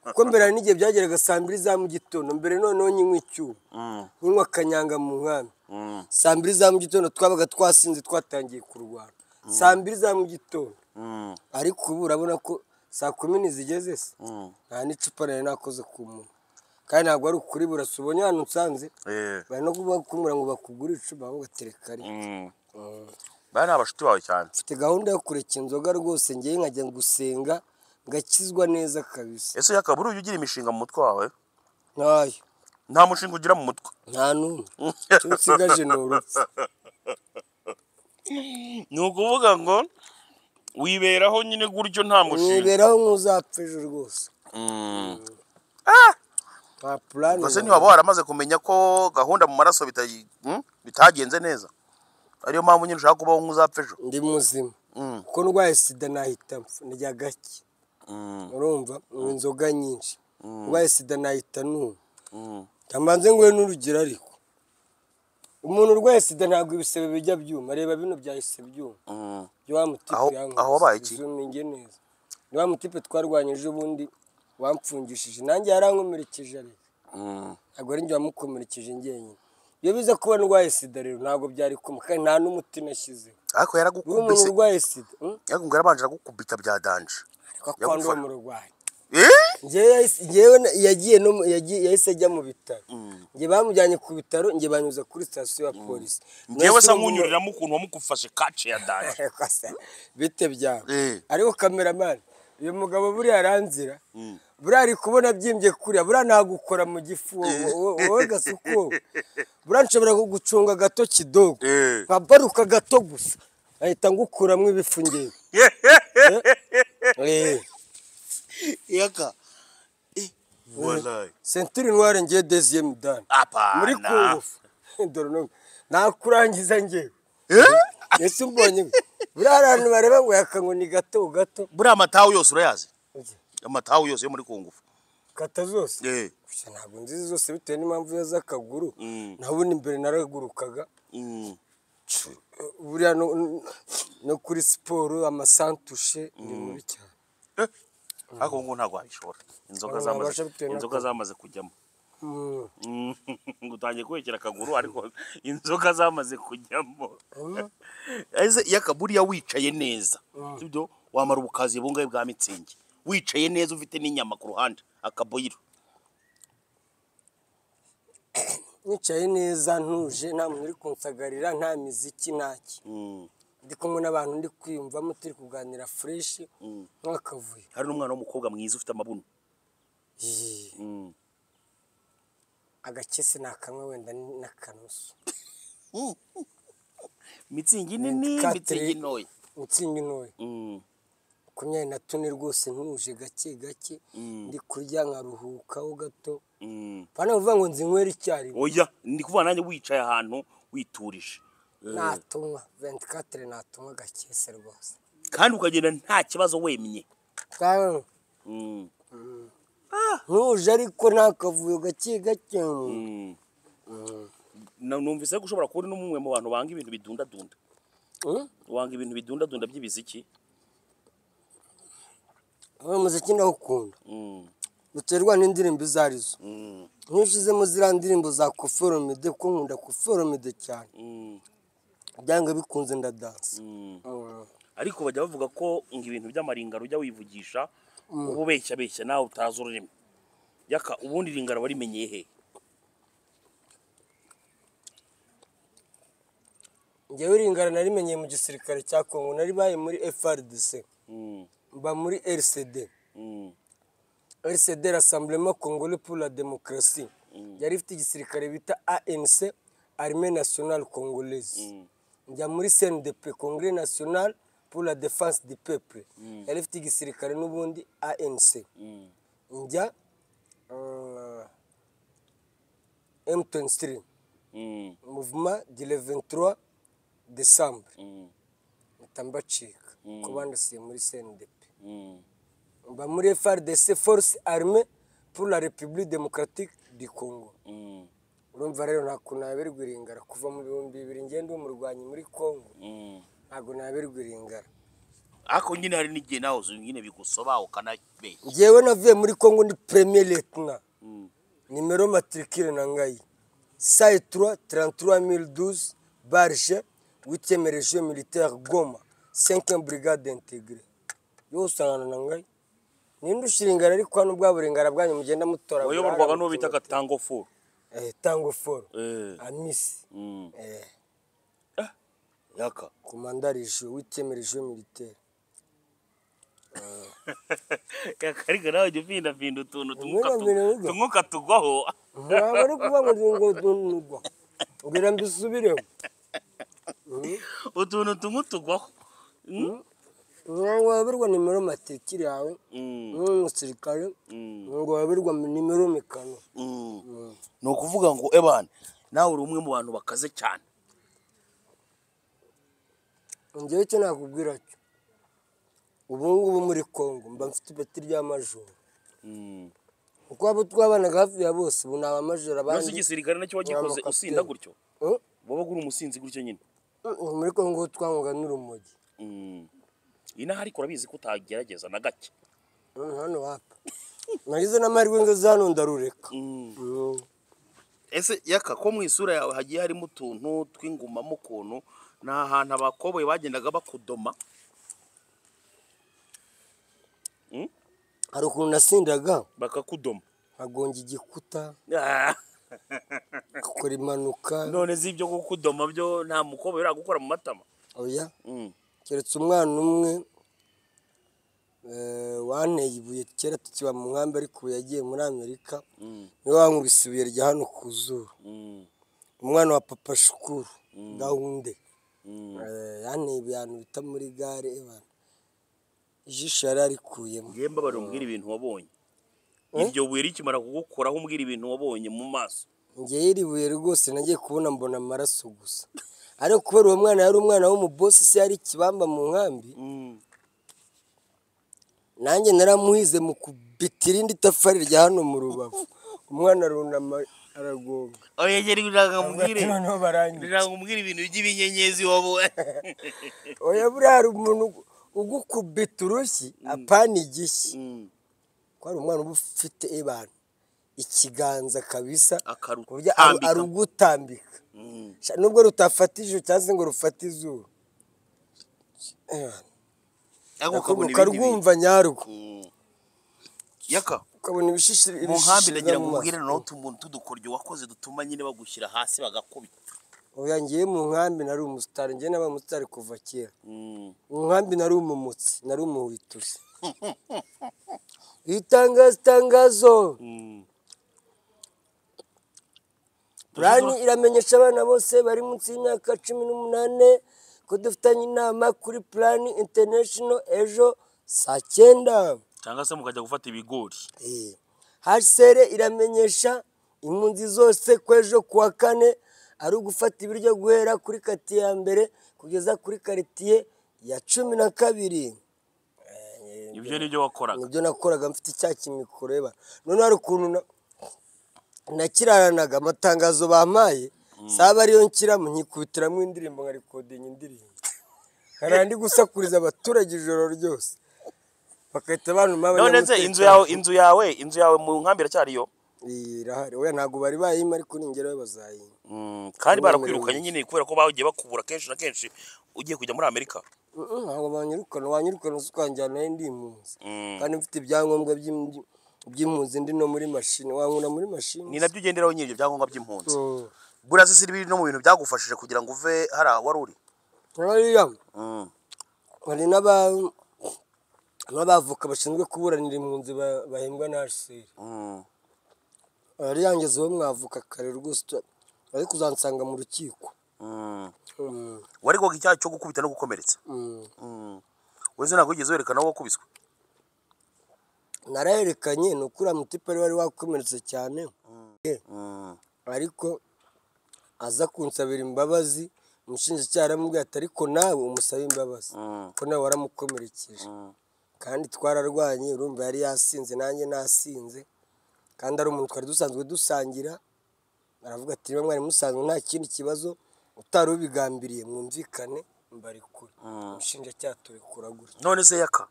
Speaker 2: kuko mbere hari n'igihe byageraga saa mbiri za mu gitondo mbere noneho nyinywa icyuma.
Speaker 1: Mm,
Speaker 2: nyinywa akanyanga mu nkambi
Speaker 1: mm,
Speaker 2: saa mbiri za mu gitondo twabaga twasinze twatangiye kurwana. Saa mbiri za mu gitondo.
Speaker 1: Mm,
Speaker 2: ariko ubu urabona ko saa kumi ntizigeze se.
Speaker 1: Mm.
Speaker 2: nta n'icupa nari nakoze ku muntu kandi ntabwo ari ukuri burasa ubonye hano nsanze.
Speaker 1: Eh,
Speaker 2: bari no kumbwira ngo bakugure icupa gatereka ari.
Speaker 1: Mm.
Speaker 2: Mm.
Speaker 1: baya ni abashuti bawe cyane.
Speaker 2: Mfite gahunda yo kureka inzoga rwose ngewe nkajya gusenga ngakizwa neza kabisa.
Speaker 1: Ese yakaba ujya ugira imishinga mu mutwe wawe?
Speaker 2: Ntayo.
Speaker 1: Nta mushinga ugira mu mutwe?
Speaker 2: Nta n'umwe. [LAUGHS] Icyo nsigaje ni urupfu.
Speaker 1: Ni ukuvuga ngo wiberaho nyine gutyo nta mushinga
Speaker 2: mwiberaho nk'uzapfa ejo rwose.
Speaker 1: Mm.
Speaker 2: nta purani
Speaker 1: Ubwo se ntiwaba waramaze kumenya ko gahunda mu maraso bitayi- mm, bitagenze neza ariyo mpamvu nyine ushaka kubaho nk'uzapfa ejo
Speaker 2: ndi muzima.
Speaker 1: Mm,
Speaker 2: kuko ndwaye sida nahita mpfa ndya gake.
Speaker 1: Mm,
Speaker 2: urumva? Inzoga nyinshi. Ndwaye sida nahita numva kamanze nguhe n'urugero ariko. Umuntu urwaye sida ntabwo ibisebe bijya byuma. Reba bino byahise byuma
Speaker 1: Mm.
Speaker 2: byo wa mutipe
Speaker 1: Aho-
Speaker 2: yankoze. neza. Ni wa mutipe twarwanyije ubundi wampfungishije. Nanjye yarankomerekeje ariko.
Speaker 1: Mm.
Speaker 2: ntabwo ari njye wamukomerekeje njyenyine. Iyo biza kuba ndwaye sida rero ntabwo byari kumwe. Kandi nta n'umuti nashyizeho.
Speaker 1: Ariko
Speaker 2: uri umuntu
Speaker 1: yaragukubise
Speaker 2: urwaye sida hmm?
Speaker 1: arabanje aragukubita bya danje.
Speaker 2: Ariko akunda uwo
Speaker 1: Yagufashe.
Speaker 2: Na- yagiye no mu- yagiye- yahise ajya mu bitaro. Njye bamujyanye ku bitaro njye banyuza kuri sitasiyo ya polisi.
Speaker 1: Njyewe
Speaker 2: Mwese
Speaker 1: sa
Speaker 2: urumva-
Speaker 1: nkunyuriramo ukuntu wamugufashe kace ya
Speaker 2: Kosa, [LAUGHS] bite byawe
Speaker 1: Eh.
Speaker 2: ariko kameramani uyu mugabo buriya aranzira. Buriya ari kubona abyimbye kuriya buriya nagukora mu gifu. Wowe- gasuku. Wowe [LAUGHS] buriya nshobora kugucunga gato kidogo.
Speaker 1: Eh.
Speaker 2: nkabaruka gato gusa. Ahita ngukuramo ibifu ngewe. [LAUGHS] [LAUGHS]
Speaker 1: yaka. Eh,
Speaker 2: sentire noire ngiye deziyemu dani muri kungufu [LAUGHS] nakurangiza ngewe ese umbonye buriya hari abantu bareba ngo yaka ngo ni gato gato.
Speaker 1: Buriya amatawu yose urayazi? Amatawu yose yo muri kungufu
Speaker 2: kata zose?
Speaker 1: Eh.
Speaker 2: ntabwo nzizi zose bitewe n'impamvu yo z'akaguru.
Speaker 1: Mm.
Speaker 2: nabundi imbere naragurukaga.
Speaker 1: Mm.
Speaker 2: buriya no, kuri siporo amasantushe ni mubi cyane.
Speaker 1: Eh, ariko ubu ngubu ntabwo wabishobora. Inzoga zamaze kujyamo.
Speaker 2: Mm. [LAUGHS]
Speaker 1: Mm, utangiye kwekera akaguru ariko inzoga zamaze kujyamo. [LAUGHS] Ese yaka buriya wicaye neza sibyo wamara ubukazi bungahe bwa mitsingi? Wicaye neza ufite n'inyama ku ruhande akaboyiro.
Speaker 2: Nicaye neza ntuje nta muntu uri kunsagarira nta miziki ntaki
Speaker 1: Mm,
Speaker 2: ndi kumwe n'abantu ndi kwiyumvamo turi kuganira fureshi nk'akavuyo.
Speaker 1: Hari n'umwana w'umukobwa mwiza ufite amabuno? Mm.
Speaker 2: agakesi ni akamwe wenda n'akanusu. [LAUGHS]
Speaker 1: Mitsingi nini? Mitsingi ntoya.
Speaker 2: Mitsingi ntoya.
Speaker 1: Mm,
Speaker 2: makumyabiri na tune rwose ntuje gake gake. Ndi kurya nkaruhukaho gato.
Speaker 1: Mm.
Speaker 2: pana kuvuga ngo nzinywere icyarimwe
Speaker 1: oya ndi kuvuga nanjye wicaye ahantu witurije.
Speaker 2: Natunywa. Ventikatire natunywa gakese rwose.
Speaker 1: Kandi ukagenda nta kibazo wemye
Speaker 2: Kandi
Speaker 1: Mm,
Speaker 2: ntuje ariko nta kavuyo gake. Gake
Speaker 1: mm. Na- numvise ko ushobora kuba uri n'umwe mu bantu banga ibintu bidundadunda.
Speaker 2: Mm?
Speaker 1: wanga ibintu bidundadunda by'ibiziki.
Speaker 2: Uwo muziki ndawukunda.
Speaker 1: Mm,
Speaker 2: biterwa n'indirimbo izo ari zo.
Speaker 1: Mm,
Speaker 2: nk'iyo ushyizemo ziriya ndirimbo za koforomide kuko nkunda koforomide cyane.
Speaker 1: Mm,
Speaker 2: byanga bikunze ndadansa.
Speaker 1: Mm.
Speaker 2: Mm.
Speaker 1: ariko bajya bavuga ko ngo ibintu by'amaringaro ujya wivugisha uba ubeshya beshya nawe utazi ururimi. Yaka ubundi ringaro warimenyeye he?
Speaker 2: Njyewe iringara narimenyeye mu gisirikare cya kongo nari baye muri frdc
Speaker 1: Mm,
Speaker 2: mba muri rcd
Speaker 1: mm,
Speaker 2: rcd rassemblement congolais pour la démocratie. Yari ifite igisirikare bita anc armée nationale congolaise.
Speaker 1: Mm,
Speaker 2: njya muri cndp congrès national pour la défense du peuple. Yari ifite igisirikare n'ubundi anc
Speaker 1: mm,
Speaker 2: njya uh, m23
Speaker 1: mm,
Speaker 2: mouvement du le 23 décembre.
Speaker 1: Mm,
Speaker 2: mpita mbacika. Ko bandasiye muri cndp
Speaker 1: mm.
Speaker 2: mba muri frdc force armée pour la république démocratique du congo.
Speaker 1: Mm,
Speaker 2: urumva rero nta kuntu naberwa iringara kuva mu bihumbi bibiri ngenda umurwanyi muri congo
Speaker 1: mm.
Speaker 2: ntabwo naberwa iringara
Speaker 1: ariko nyine hari n'igihe nawe nyine bigusoba ukanabeshya
Speaker 2: njyewe navuye muri congo ndi premier lieutenant.
Speaker 1: Mm,
Speaker 2: nimero matricule na ngayi sai 3 33012 barge 8e région militaire goma. 5e brigade intégrée. Yose arana na ngayi ninde ushira ingara ariko hano bwa burengara bwanyu mugenda mutora
Speaker 1: wayoborwaga n'uwo bitaga tango furu
Speaker 2: eh, tango foro.
Speaker 1: Eh,
Speaker 2: amisi
Speaker 1: mm.
Speaker 2: eh,
Speaker 1: yaka.
Speaker 2: Commandant région 8e région militaire. [LAUGHS]
Speaker 1: Ariko nawe jya upindapinda utuntu tumwuka tugwaho
Speaker 2: ntabwo ari kuvuga ngo ngo nugwa. Ngira mbisubiremo [LAUGHS]
Speaker 1: utuntu tumwe tugwaho
Speaker 2: ntabwo waberwa nimero matricule yawe.
Speaker 1: Mm,
Speaker 2: nk'umusirikare
Speaker 1: mm,
Speaker 2: ngo waberwa nimero mikano.
Speaker 1: Mm. ni ukuvuga ngo ebana nawe uri umwe mu bantu bakaze cyane.
Speaker 2: Njyewe icyo nakubwira cyo. Ubu ngubu muri congo mba mfite ipeti ry'amajoro kuko abo twabanaga hafi ya bose ubu ni abamajoro abandi
Speaker 1: igisirikare na cyo
Speaker 2: wagikoze
Speaker 1: usinda gutyo?
Speaker 2: Eh?
Speaker 1: wabaga uri umusinzi gutyo nyine?
Speaker 2: Muri congo twanywaga n'urumogi.
Speaker 1: Inaha ariko urabizi ko utagerageza na gake.
Speaker 2: Mm, hano wapa nagize n'amahirwe ngeze hano ndarureka.
Speaker 1: Mm.
Speaker 2: Mm.
Speaker 1: ese yaka ko mu isura yawe hagiye harimo utuntu tw'ingumamo ukuntu ni ahantu abakoboyi bagendaga bakudoma?
Speaker 2: Hari ukuntu nasindaga.
Speaker 1: Bakakudoma.
Speaker 2: Nkagonga igikuta.
Speaker 1: Ah,
Speaker 2: gakora impanuka.
Speaker 1: None si ibyo kukudoma byo nta mukobwa biragukora mu matama.
Speaker 2: Oya
Speaker 1: Mm.
Speaker 2: Keretse umwana umwe eh, wanteye ibuye kera tukiba mu nkambi ariko ubu yagiye muri amerika
Speaker 1: Mm.
Speaker 2: ni we wankubise ibuye rya hano ku zuru.
Speaker 1: Mm.
Speaker 2: umwana wa papa shukuru gahunde
Speaker 1: Mm.
Speaker 2: Eh, yanteye ibuye ahantu bita muri gare ijisho yari arikuyemo
Speaker 1: ngiye mbabarira umbwira ibintu wabonye. Iryo buye rikimara kugukoraho umbwira ibintu wabonye mu maso.
Speaker 2: Ngewe iri buye rwose nagiye kubona mbona amaraso gusa. Ariko kubera uwo mwana yari umwana w'umubosi se yari ikibamba mu nkambi
Speaker 1: Mm.
Speaker 2: nanjye naramuhize mu kubita irindi tafari rya hano mu rubavu. Umwana arunama aragonga.
Speaker 1: Oya ngeri kugira ngo umbwire ibintu by'ibinyenyezi wabonye [LAUGHS]
Speaker 2: oya buriya hari umuntu ugukubita urushyi apana igishyi.
Speaker 1: Mm.
Speaker 2: ko hari umwana uba ufite ebana ikiganza kabisa arugutambika.
Speaker 1: Mm.
Speaker 2: Nubwo rutafata ijoro cyangwa se ngo rufate
Speaker 1: ibindi bintu
Speaker 2: ukarwumva nyarwo
Speaker 1: Mm.
Speaker 2: ukabona ibishishi
Speaker 1: mu nkambi ndagira ngo
Speaker 2: maso.
Speaker 1: noneho utuntu tudukoryo wakoze dutuma nyine bagushyira hasi bagakubita.
Speaker 2: Ngiye mu nkambi nari umusitari. Ngiye nabaye umusitari kuva kera.
Speaker 1: Mm.
Speaker 2: mu nkambi nari umumutsi nari umuhwituzi itangazo itangazo. Purani iramenyesha abana bose bari munsi y'imyaka cumi n'umunani ko dufitanye inama kuri purani international ejo saa cyenda.
Speaker 1: Cyangwa se mukajya gufata ibigori.
Speaker 2: Hasere iramenyesha impunzi zose ko ejo ku wa kane ari ugufata ibiryo guhera kuri katiye ya mbere kugeza kuri karitiye ya cumi na kabiri.
Speaker 1: Ibyo ni byo wakoraga.
Speaker 2: Nibyo nakoraga mfite icya kimikoreba noneho hari ukuntu nakiraranaga amatangazo bampaye saba ariyo nshyiramo nkikubitiramo indirimbo nkarikodinga indirimbo. Nkara ndi gusakuriza abaturage ijoro ryose. Bagahita banuma
Speaker 1: none inzu yawe inzu yawe inzu yawe mu nkambi iracyariyo
Speaker 2: irahari. Oya ntabwo bari bayima ariko ningeraho bazayima.
Speaker 1: Mm, kandi barakwirukanye nyine kubera ko bagiye bakubura kenshi na kenshi ugiye kujya muri amerika.
Speaker 2: Mm, ntabwo banyirukana wanyirukana uzi twanjyanayo ndi impunzi
Speaker 1: Mm.
Speaker 2: kandi mfite ibyangombwa by'im- by'impunzi ndi no muri mashini wankura muri mashini
Speaker 1: ni na byo ugenderaho nyine ibyo byangombwa by'impunzi.
Speaker 2: Mm.
Speaker 1: buriya se no mu bintu byagufashije kugira ngo uve hariya wari uri?
Speaker 2: Hariya.
Speaker 1: Mm.
Speaker 2: hari n'aba- n'abavoka bashinzwe kuburanira impunzi ba- bahembwa na hcr
Speaker 1: Mm.
Speaker 2: ari yangezeho mwavoka kare rwose ari kuzansanga mu rukiko.
Speaker 1: Mm, warigwaga icyaha cyo gukubita no gukomeretsa? Wese ntabwo wigeze werekana aho wakubiswe?
Speaker 2: Naraherekanye ni ukuri amutipe ari wari wakomeretse cyane.
Speaker 1: Mm.
Speaker 2: ariko aza kunsabira imbabazi umushinjacyaha aramubwira ati ariko nawe umusabe imbabazi.
Speaker 1: Mm.
Speaker 2: ko nawe waramukomerekeje.
Speaker 1: Mm.
Speaker 2: kandi twararwanye urumva yari yasinze nanjye nasinze. Kandi ari umuntu twari dusanzwe dusangira. Aravuga ati niba mwari musanzwe nta kindi kibazo utari ubigambiriye mwumvikane mbarekure umushinjacyaha turekura gutya
Speaker 1: none se yaka?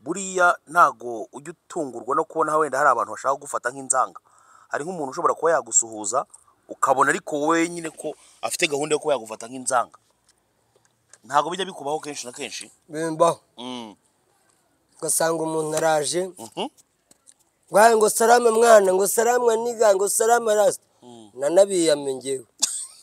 Speaker 1: Buriya ntago ujya utungurwa no kubona wenda hari abantu bashaka gufata nk'inzanga. Hari nk'umuntu ushobora kuba yagusuhuza ukabona ariko wowe nyine ko afite gahunda yo kuba yagufata nk'inzanga. Ntabwo bijya bikubaho kenshi na kenshi.
Speaker 2: Bimbaho
Speaker 1: Mm.
Speaker 2: ugasanga umuntu araje.
Speaker 1: Mhm.
Speaker 2: ngo salama mwana ngo salama niga ngo salama rasita nanabiyame ngewe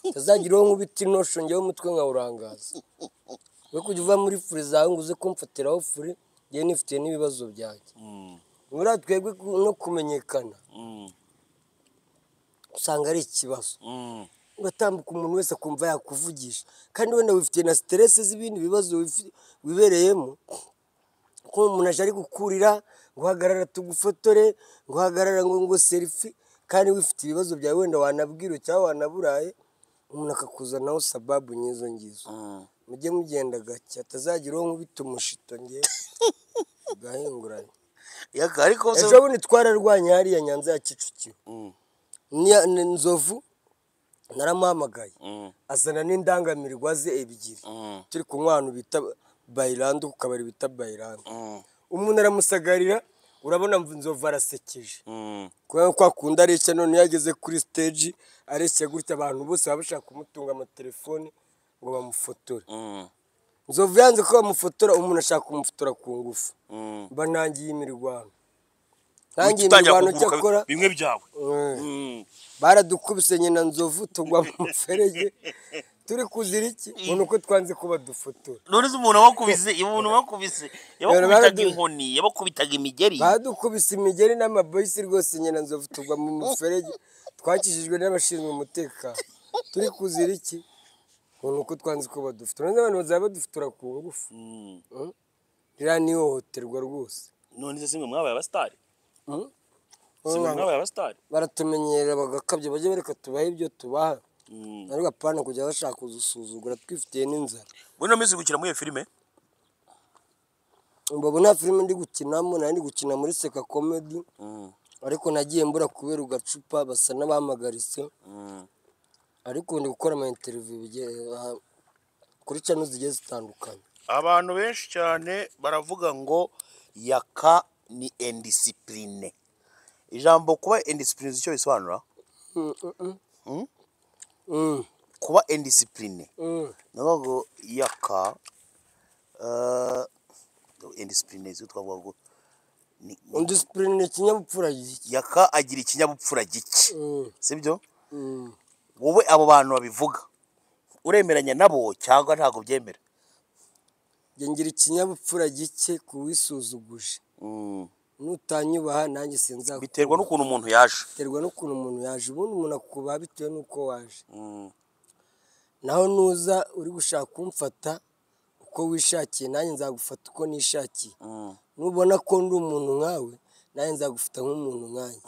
Speaker 2: utazagira uwo nkubita inosho ngewe umutwe nkawurangaza. [LAUGHS] We kujya uva muri furi zawe ngo uze kumfatiraho furi ngewe nifitiye n'ibibazo byanjye
Speaker 1: Mm.
Speaker 2: buriya twebwe ku- no kumenyekana
Speaker 1: Mm.
Speaker 2: usanga ari ikibazo
Speaker 1: Mm.
Speaker 2: ugatambuka umuntu wese akumva yakuvugisha kandi wenda wifitiye na siteresi z'ibindi bibazo wibereyemo ko umuntu aje ari gukurira ngo hagarara tugufotore ngo hagarara ngo ngo serifi kandi wifite ibibazo byawe wenda wanabwira cyangwa wanaburaye umuntu akakuzanaho sababu n'izo ngizo
Speaker 1: Mm.
Speaker 2: Mujye mugenda gake hatazagira uwo nkubita umushito nge ugahinguranya ejo bundi twararwanye hariya nyanza ya kicukiro
Speaker 1: Mm.
Speaker 2: Nzovu naramuhamagaye
Speaker 1: Mm.
Speaker 2: azana n'indangamirwa ze ebyiri
Speaker 1: Mm.
Speaker 2: turi kunywa ahantu bita bayirando ku kabari bita bayirando
Speaker 1: Mm.
Speaker 2: umuntu aramusagarira urabona mvu nzovu arasekeje kubera ko akunda areshya none iyo ageze kuri stage areshya gutya abantu bose baba bashaka kumutunga amatelefone ngo bamufotore
Speaker 1: Mm.
Speaker 2: nzovu yanze ko bamufotora umuntu ashaka kumufotora ku ngufu.
Speaker 1: Mm.
Speaker 2: mba ntangiye imirwano. Ntangiye imirwano cyakora.
Speaker 1: bimwe byawe.
Speaker 2: Eh,
Speaker 1: Mm.
Speaker 2: baradukubise nyina nzovu tugwa mu muferege. [LAUGHS] Turi kuzira iki? Umuntu uko twanze kuba dufotora
Speaker 1: none se umuntu wabakubise umuntu wabakubise yabakubitaga inkoni yabakubitaga imigeri.
Speaker 2: Badukubise imigeri n'amaboyisi rwose nyina nzovu tugwa mu muferege. Twakijijwe n'abashinzwe umutekano. Turi kuzira iki? Umuntu uko twanze kuba dufotora none abantu bazaba badufotora ku ngufu
Speaker 1: Mm.
Speaker 2: Mm. ririya ni ihohoterwa rwose.
Speaker 1: None se simwe mwabaye abasitari?
Speaker 2: Mm.
Speaker 1: simwe mwabaye abasitari?
Speaker 2: baratumenyerera bagakabya bajye bareka tubahe ibyo tubaha.
Speaker 1: Mm.
Speaker 2: ariko apana kujya bashaka kudusuzugura twifitiye n'inzara.
Speaker 1: Ino minsi gukina muri iyo filime?
Speaker 2: Mbabu nta filime ndi gukinamo nari ndi gukina muri seka komedi ariko nagiye mbura kubera ugacupa basa n'abamagaritse Ariko ndi gukora ama interiviyu kuri cano zigiye zitandukanye.
Speaker 1: Abantu benshi cyane baravuga ngo yaka ni indisipurine ijambo kuba indisipurine icyo bisobanura?
Speaker 2: Mm, mm, mm.
Speaker 1: Mm?
Speaker 2: Mm,
Speaker 1: kuba indisipurine
Speaker 2: mm.
Speaker 1: ni ngo yaka indisipurine zo twavuga ngo ni- ni-
Speaker 2: ikinyabupfura gike
Speaker 1: yaka agira ikinyabupfura gike sibyo. Wowe abo bantu babivuga. Uremeranya nabo cyangwa ntabwo byemera
Speaker 2: ngira ikinyabupfura gike ku wisuzuguje.
Speaker 1: Mm.
Speaker 2: nutanyubaha nanjye sinzakubaha
Speaker 1: biterwa n'ukuntu umuntu yaje.
Speaker 2: Biterwa n'ukuntu umuntu yaje. Ubundi umuntu akubaha bitewe n'uko waje.
Speaker 1: Mm.
Speaker 2: naho nuza uri gushaka kumfata uko wishakiye nanjye nzagufata uko nishakiye.
Speaker 1: Mm.
Speaker 2: nubona ko ndi umuntu nkawe nanjye nzagufata nk'umuntu nkanjye.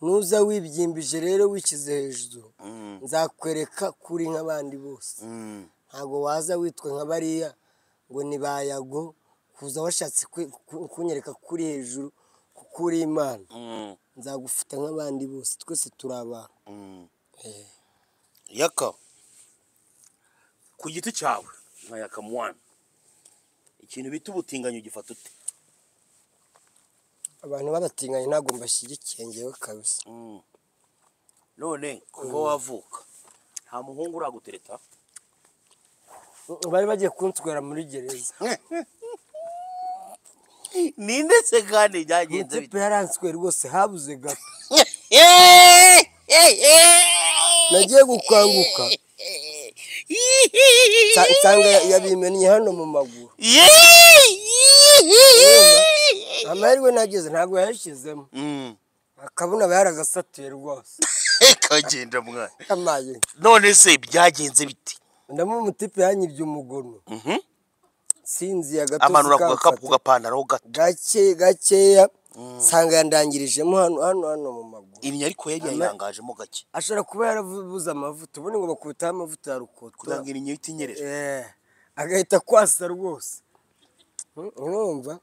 Speaker 2: Nuza wibyimbije rero wishyize hejuru
Speaker 1: Mm.
Speaker 2: nzakwereka kuri nk'abandi bose
Speaker 1: Mm.
Speaker 2: ntabwo waza witwa nka bariya ngo ni bayago kuza washatse kunyereka kuri hejuru kuko uri imana
Speaker 1: Mm.
Speaker 2: nzagufata nk'abandi bose twese turi abantu. Eh,
Speaker 1: yaka ku giti cyawe nka yaka muwana ikintu bita ubutinganyi ugifata ute
Speaker 2: abantu b'abatinganyi ntabwo mbashyigikiye ngewe kabisa.
Speaker 1: Mm. none kuva wavuka nta muhungu uragutereta?
Speaker 2: Bari bagiye kunswera muri gereza. [LAUGHS]
Speaker 1: Ninde se kandi byagenze
Speaker 2: umutepe yaranswera rwose habuze gato.
Speaker 1: Bite [LAUGHS]
Speaker 2: nagiye gukanguka nsa- [LAUGHS] nsanga yabimennye hano mu maguru. Amahirwe nageze ntabwo yayashyizemo.
Speaker 1: Mm.
Speaker 2: akabona aba yaragasatuye rwose [LAUGHS]
Speaker 1: kagenda mwana none se byagenze bite?
Speaker 2: Ndamo umutipe yanyibye umugono.
Speaker 1: Mhm.
Speaker 2: sinziye agatozi
Speaker 1: amanura ku gapantaro gato.
Speaker 2: Gake gakeya. Nsanga yandangirijemo hano hano hano mu maguru.
Speaker 1: Imya ariko yari yayangajemo gake.
Speaker 2: Ashobora kuba yarabuze amavuta ubundi ngo bakubitaho amavuta ya rukoto.
Speaker 1: Kugira ngo itinyerere
Speaker 2: Eh, agahita kwasa rwose. Mm, urumva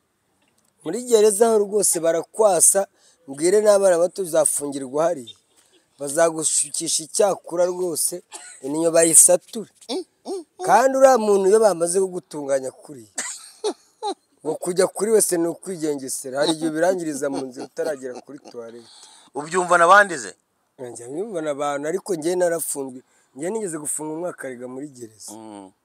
Speaker 2: muri gereza aho rwose barakwasa mbwire n'abana bato uzafungirwa hariya bazagushukisha icyakura rwose inyo bayisature. Kandi uriya muntu iyo bamaze kugutunganya kuriya ngo kujya kuri wese ni ukwigengesera. Hari igihe ubirangiriza mu nzira utaragera kuri tuwarete
Speaker 1: ubyumva nabandize
Speaker 2: njya abantu ariko njyewe narafunzwe. Njyewe nigeze gufunga umwaka ariga muri gereza.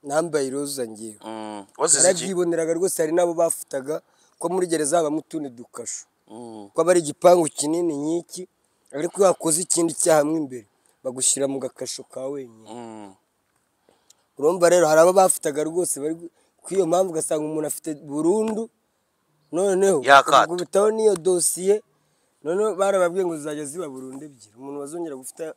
Speaker 2: Nambaye iroza ngewe
Speaker 1: iki?
Speaker 2: Narabyiboneraga rwose hari n'abo bafataga ko muri gereza habamo utundi dukasho
Speaker 1: Mm.
Speaker 2: ko aba ari igipangu kinini nk'iki ariko iyo wakoze ikindi cyaha mo imbere bagushyira mu gakasho ka wenyine
Speaker 1: Mm.
Speaker 2: urumva rero hari abo bafataga rwose kuri iyo mpamvu ugasanga umuntu afite burundu noneho
Speaker 1: Yakata.
Speaker 2: bakagukubitaho n'iyo dosiye noneho barababwiye ngo zizajya ziba burundu ebyiri umuntu wazongera gufata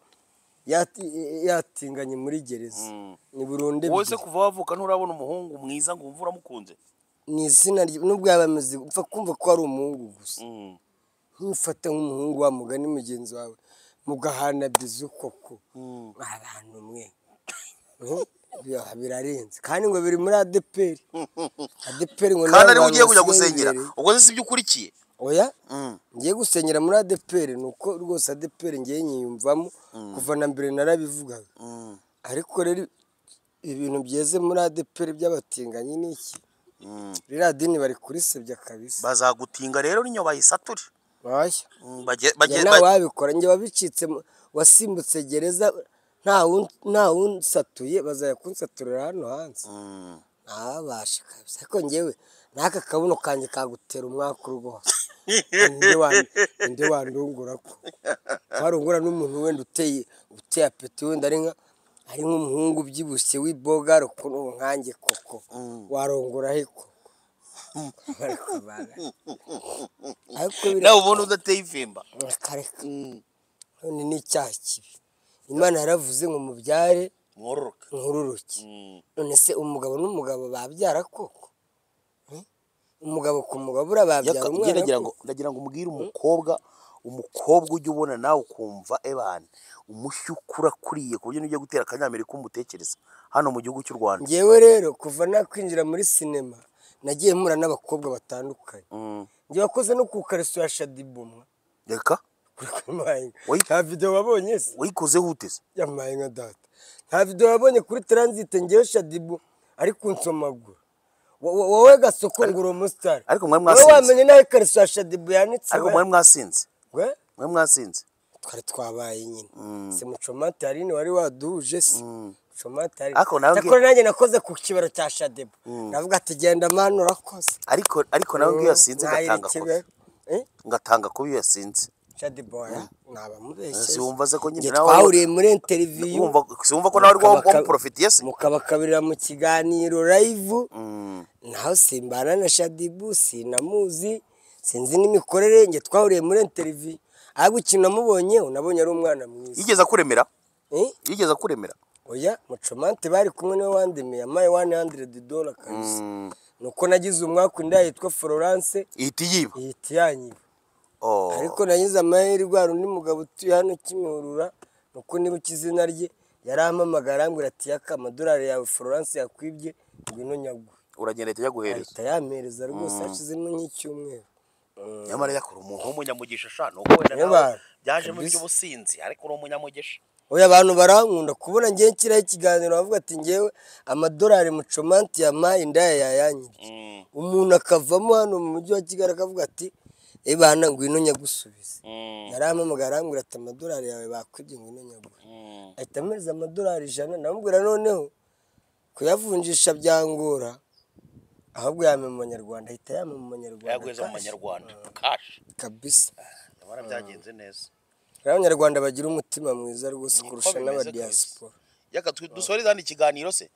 Speaker 2: yati- yatinganye muri gereza
Speaker 1: Mm.
Speaker 2: ni burundu
Speaker 1: wowe se
Speaker 2: ebyiri
Speaker 1: kuva wavuka nturabona umuhungu mwiza ngo wumve uramukunze
Speaker 2: ni izina nubwo yaba ameze upfa kumva ko ari umuhungu gusa.
Speaker 1: Mm.
Speaker 2: ntufate nk'umuhungu wa mugani mugenzi wawe mugahana bizu koko.
Speaker 1: Mm.
Speaker 2: abantu mwe. Biba- birarenze. Kandi ngo biri muri adeperi adeperi ngo
Speaker 1: kandi ari
Speaker 2: we
Speaker 1: ugiye kujya gusengera. Ubwo si ibyo ukurikiye?
Speaker 2: Oya?
Speaker 1: Mm.
Speaker 2: ngiye gusenyera muri adeperi ni uko rwose adeperi ngiye nyiyumvamo. Kuva na mbere narabivugaga.
Speaker 1: Mm.
Speaker 2: ariko rero ibintu byeze muri adeperi by'abatinganyi ni iki?
Speaker 1: Mm.
Speaker 2: Ririya dini bari kurisebya kabisa.
Speaker 1: Bazagutinga rero ninyo bayisature. Mm,
Speaker 2: nawe wabikora njye wabicitse wasimbutse gereza nta wun- nta wunsatuye bazajya kunsaturira hano hanze.
Speaker 1: Mm.
Speaker 2: ntabasha kabisa. Ariko njyewe n'aka kabuno kanjye kagutera umwaka rwose. Ninde wandungura ko warungura n'umuntu wenda uteye uteye apeti wenda ari nka ari nk'umuhungu ubyibushye w'ibogaro ukuntu nkanjye koko. Warongora he koko? [LAUGHS] [LAUGHS] Ariko
Speaker 1: nawe ubona udateye ifimba
Speaker 2: akareka none ni icyaha kibi. Imana yaravuze ngo mubyare nkururuke. none se umugabo n'umugabo babyara koko? Hmm? umugabo ku mugabo buriya babyara
Speaker 1: Yaka- njye
Speaker 2: umwana
Speaker 1: ndagira ngo umbwire umukobwa umukobwa ujya ubona nawe ukumva ebana umushyi ukura kuriye ku buryo n'ujya gutera akanyamerika umutekereza hano mu gihugu cy'u rwanda.
Speaker 2: Ngewe rero kuva nakwinjira muri sinema nagiye mpura n'abakobwa batandukanye.
Speaker 1: Mm.
Speaker 2: njye wakoze no ku kariso ya shadibumwa
Speaker 1: reka.
Speaker 2: Nta video wabonye se?
Speaker 1: Wayikozeho uteze
Speaker 2: yamaye nka data. Nta video wabonye kuri transit ngewe shadibu ari kunsomagura Wo- wo- wowe gasoko ngo uri umusitari
Speaker 1: ariko mwari
Speaker 2: wowe wamenye nawe kariso ya shadibu yanitse
Speaker 1: ariko mwari mwasinze
Speaker 2: we?
Speaker 1: Mwari mwasinze?
Speaker 2: Twari twabaye nyine. Si mucomate harine wari waduhuje se mucomate
Speaker 1: nawe
Speaker 2: cyakora nanjye nakoze ku kibero cya shadebo. Ndavuga ati genda mani urakoze.
Speaker 1: Ariko ariko nawe ngiyo yasinze
Speaker 2: Ntayiri
Speaker 1: ngatanga kubi.
Speaker 2: Eh?
Speaker 1: ngatanga kubi iyo yasinze.
Speaker 2: Shadebo ya nabamubeshye
Speaker 1: si wumva se ko nyine nawe
Speaker 2: twahuriye muri interiviyu
Speaker 1: wumva si wumva ko nawe ari wamuporofitiye se
Speaker 2: mukabakabirira mu kiganiro live.
Speaker 1: Mm.
Speaker 2: naho simbana na shadibu sinamuzi. Sinzi n'imikorere njye twahuriye muri interiviyu ahubwo ikintu namubonyeho nabonye ari umwana mwiza.
Speaker 1: Yigeze akuremera? Yigeze akuremera?
Speaker 2: Oya mucomante bari kumwe ni we wandemiye amaye wani handiredi dola kabisa.
Speaker 1: Mm.
Speaker 2: nuko nagize umwaka undi yitwa florence.
Speaker 1: Ihita iyiba?
Speaker 2: Ihita yanyiba.
Speaker 1: Oh.
Speaker 2: ariko nagize amahirwe hari undi mugabo utuye hano kimihurura nuko nibuka izina rye yarampamagara arambwira ati yaka amadolari yawe florence yakwibye ngwino nyaguhe
Speaker 1: uragenda ahita yaguhereza
Speaker 2: ahita yampereza rwose hashizemo nk'icyumweru.
Speaker 1: Nyamara yakora umuntu w'umunyamugisha sha nuko wenda
Speaker 2: Niyo
Speaker 1: nawe byajemo iby'ubusinzi ariko uri umunyamugisha
Speaker 2: oya abantu barankunda kubona ngewe nshyiraho ikiganiro bavuga ati ngewe amadolari mucomanti yamaye indaya yayanyibye
Speaker 1: Mm.
Speaker 2: umuntu akavamo hano mu mujyi wa kigali akavuga ati ebana ngwino nyagusubize
Speaker 1: Mm.
Speaker 2: yarampamagara arambwira ati amadolari yawe bakwibye ngwino nyaguhe
Speaker 1: Mm.
Speaker 2: ahita ampereza amadolari ijana ndamubwira noneho kuyavunjisha byangora ahubwo yampa mu manyarwanda ahita yampa mu manyarwanda
Speaker 1: yaguheza mu manyarwanda kashi.
Speaker 2: Kabisa.
Speaker 1: Nyamara byagenze neza.
Speaker 2: Rero abanyarwanda bagira umutima mwiza rwose kurusha n'abadiyasipora
Speaker 1: yaka tu- dusoreze hano ikiganiro se?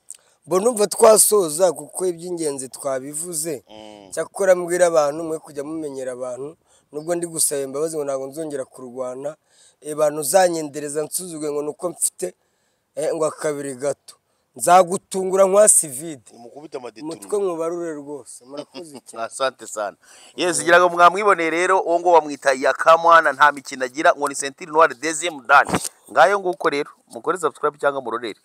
Speaker 2: Mbona numva twasoza kuko iby'ingenzi twabivuze.
Speaker 1: Mm.
Speaker 2: cyakora mbwira abantu mwe kujya mumenyera abantu nubwo ndi gusaba imbabazi ngo ntabwo nzongera kurwana abantu uzanyendereza nsuzuguye ngo nuko mfite eh, ngo akabiri gato. Nzagutungura nka sivide umutwe mubarure rwose murakoze [LAUGHS] cyane.
Speaker 1: Asante sana. Yes ngira ngo mwamwiboneye rero uwo ngo bamwita yakamwana nta mikino agira ngo ni sentire noire deuxième dan. Ngayo nguko rero mukore subscribe cyangwa murorere.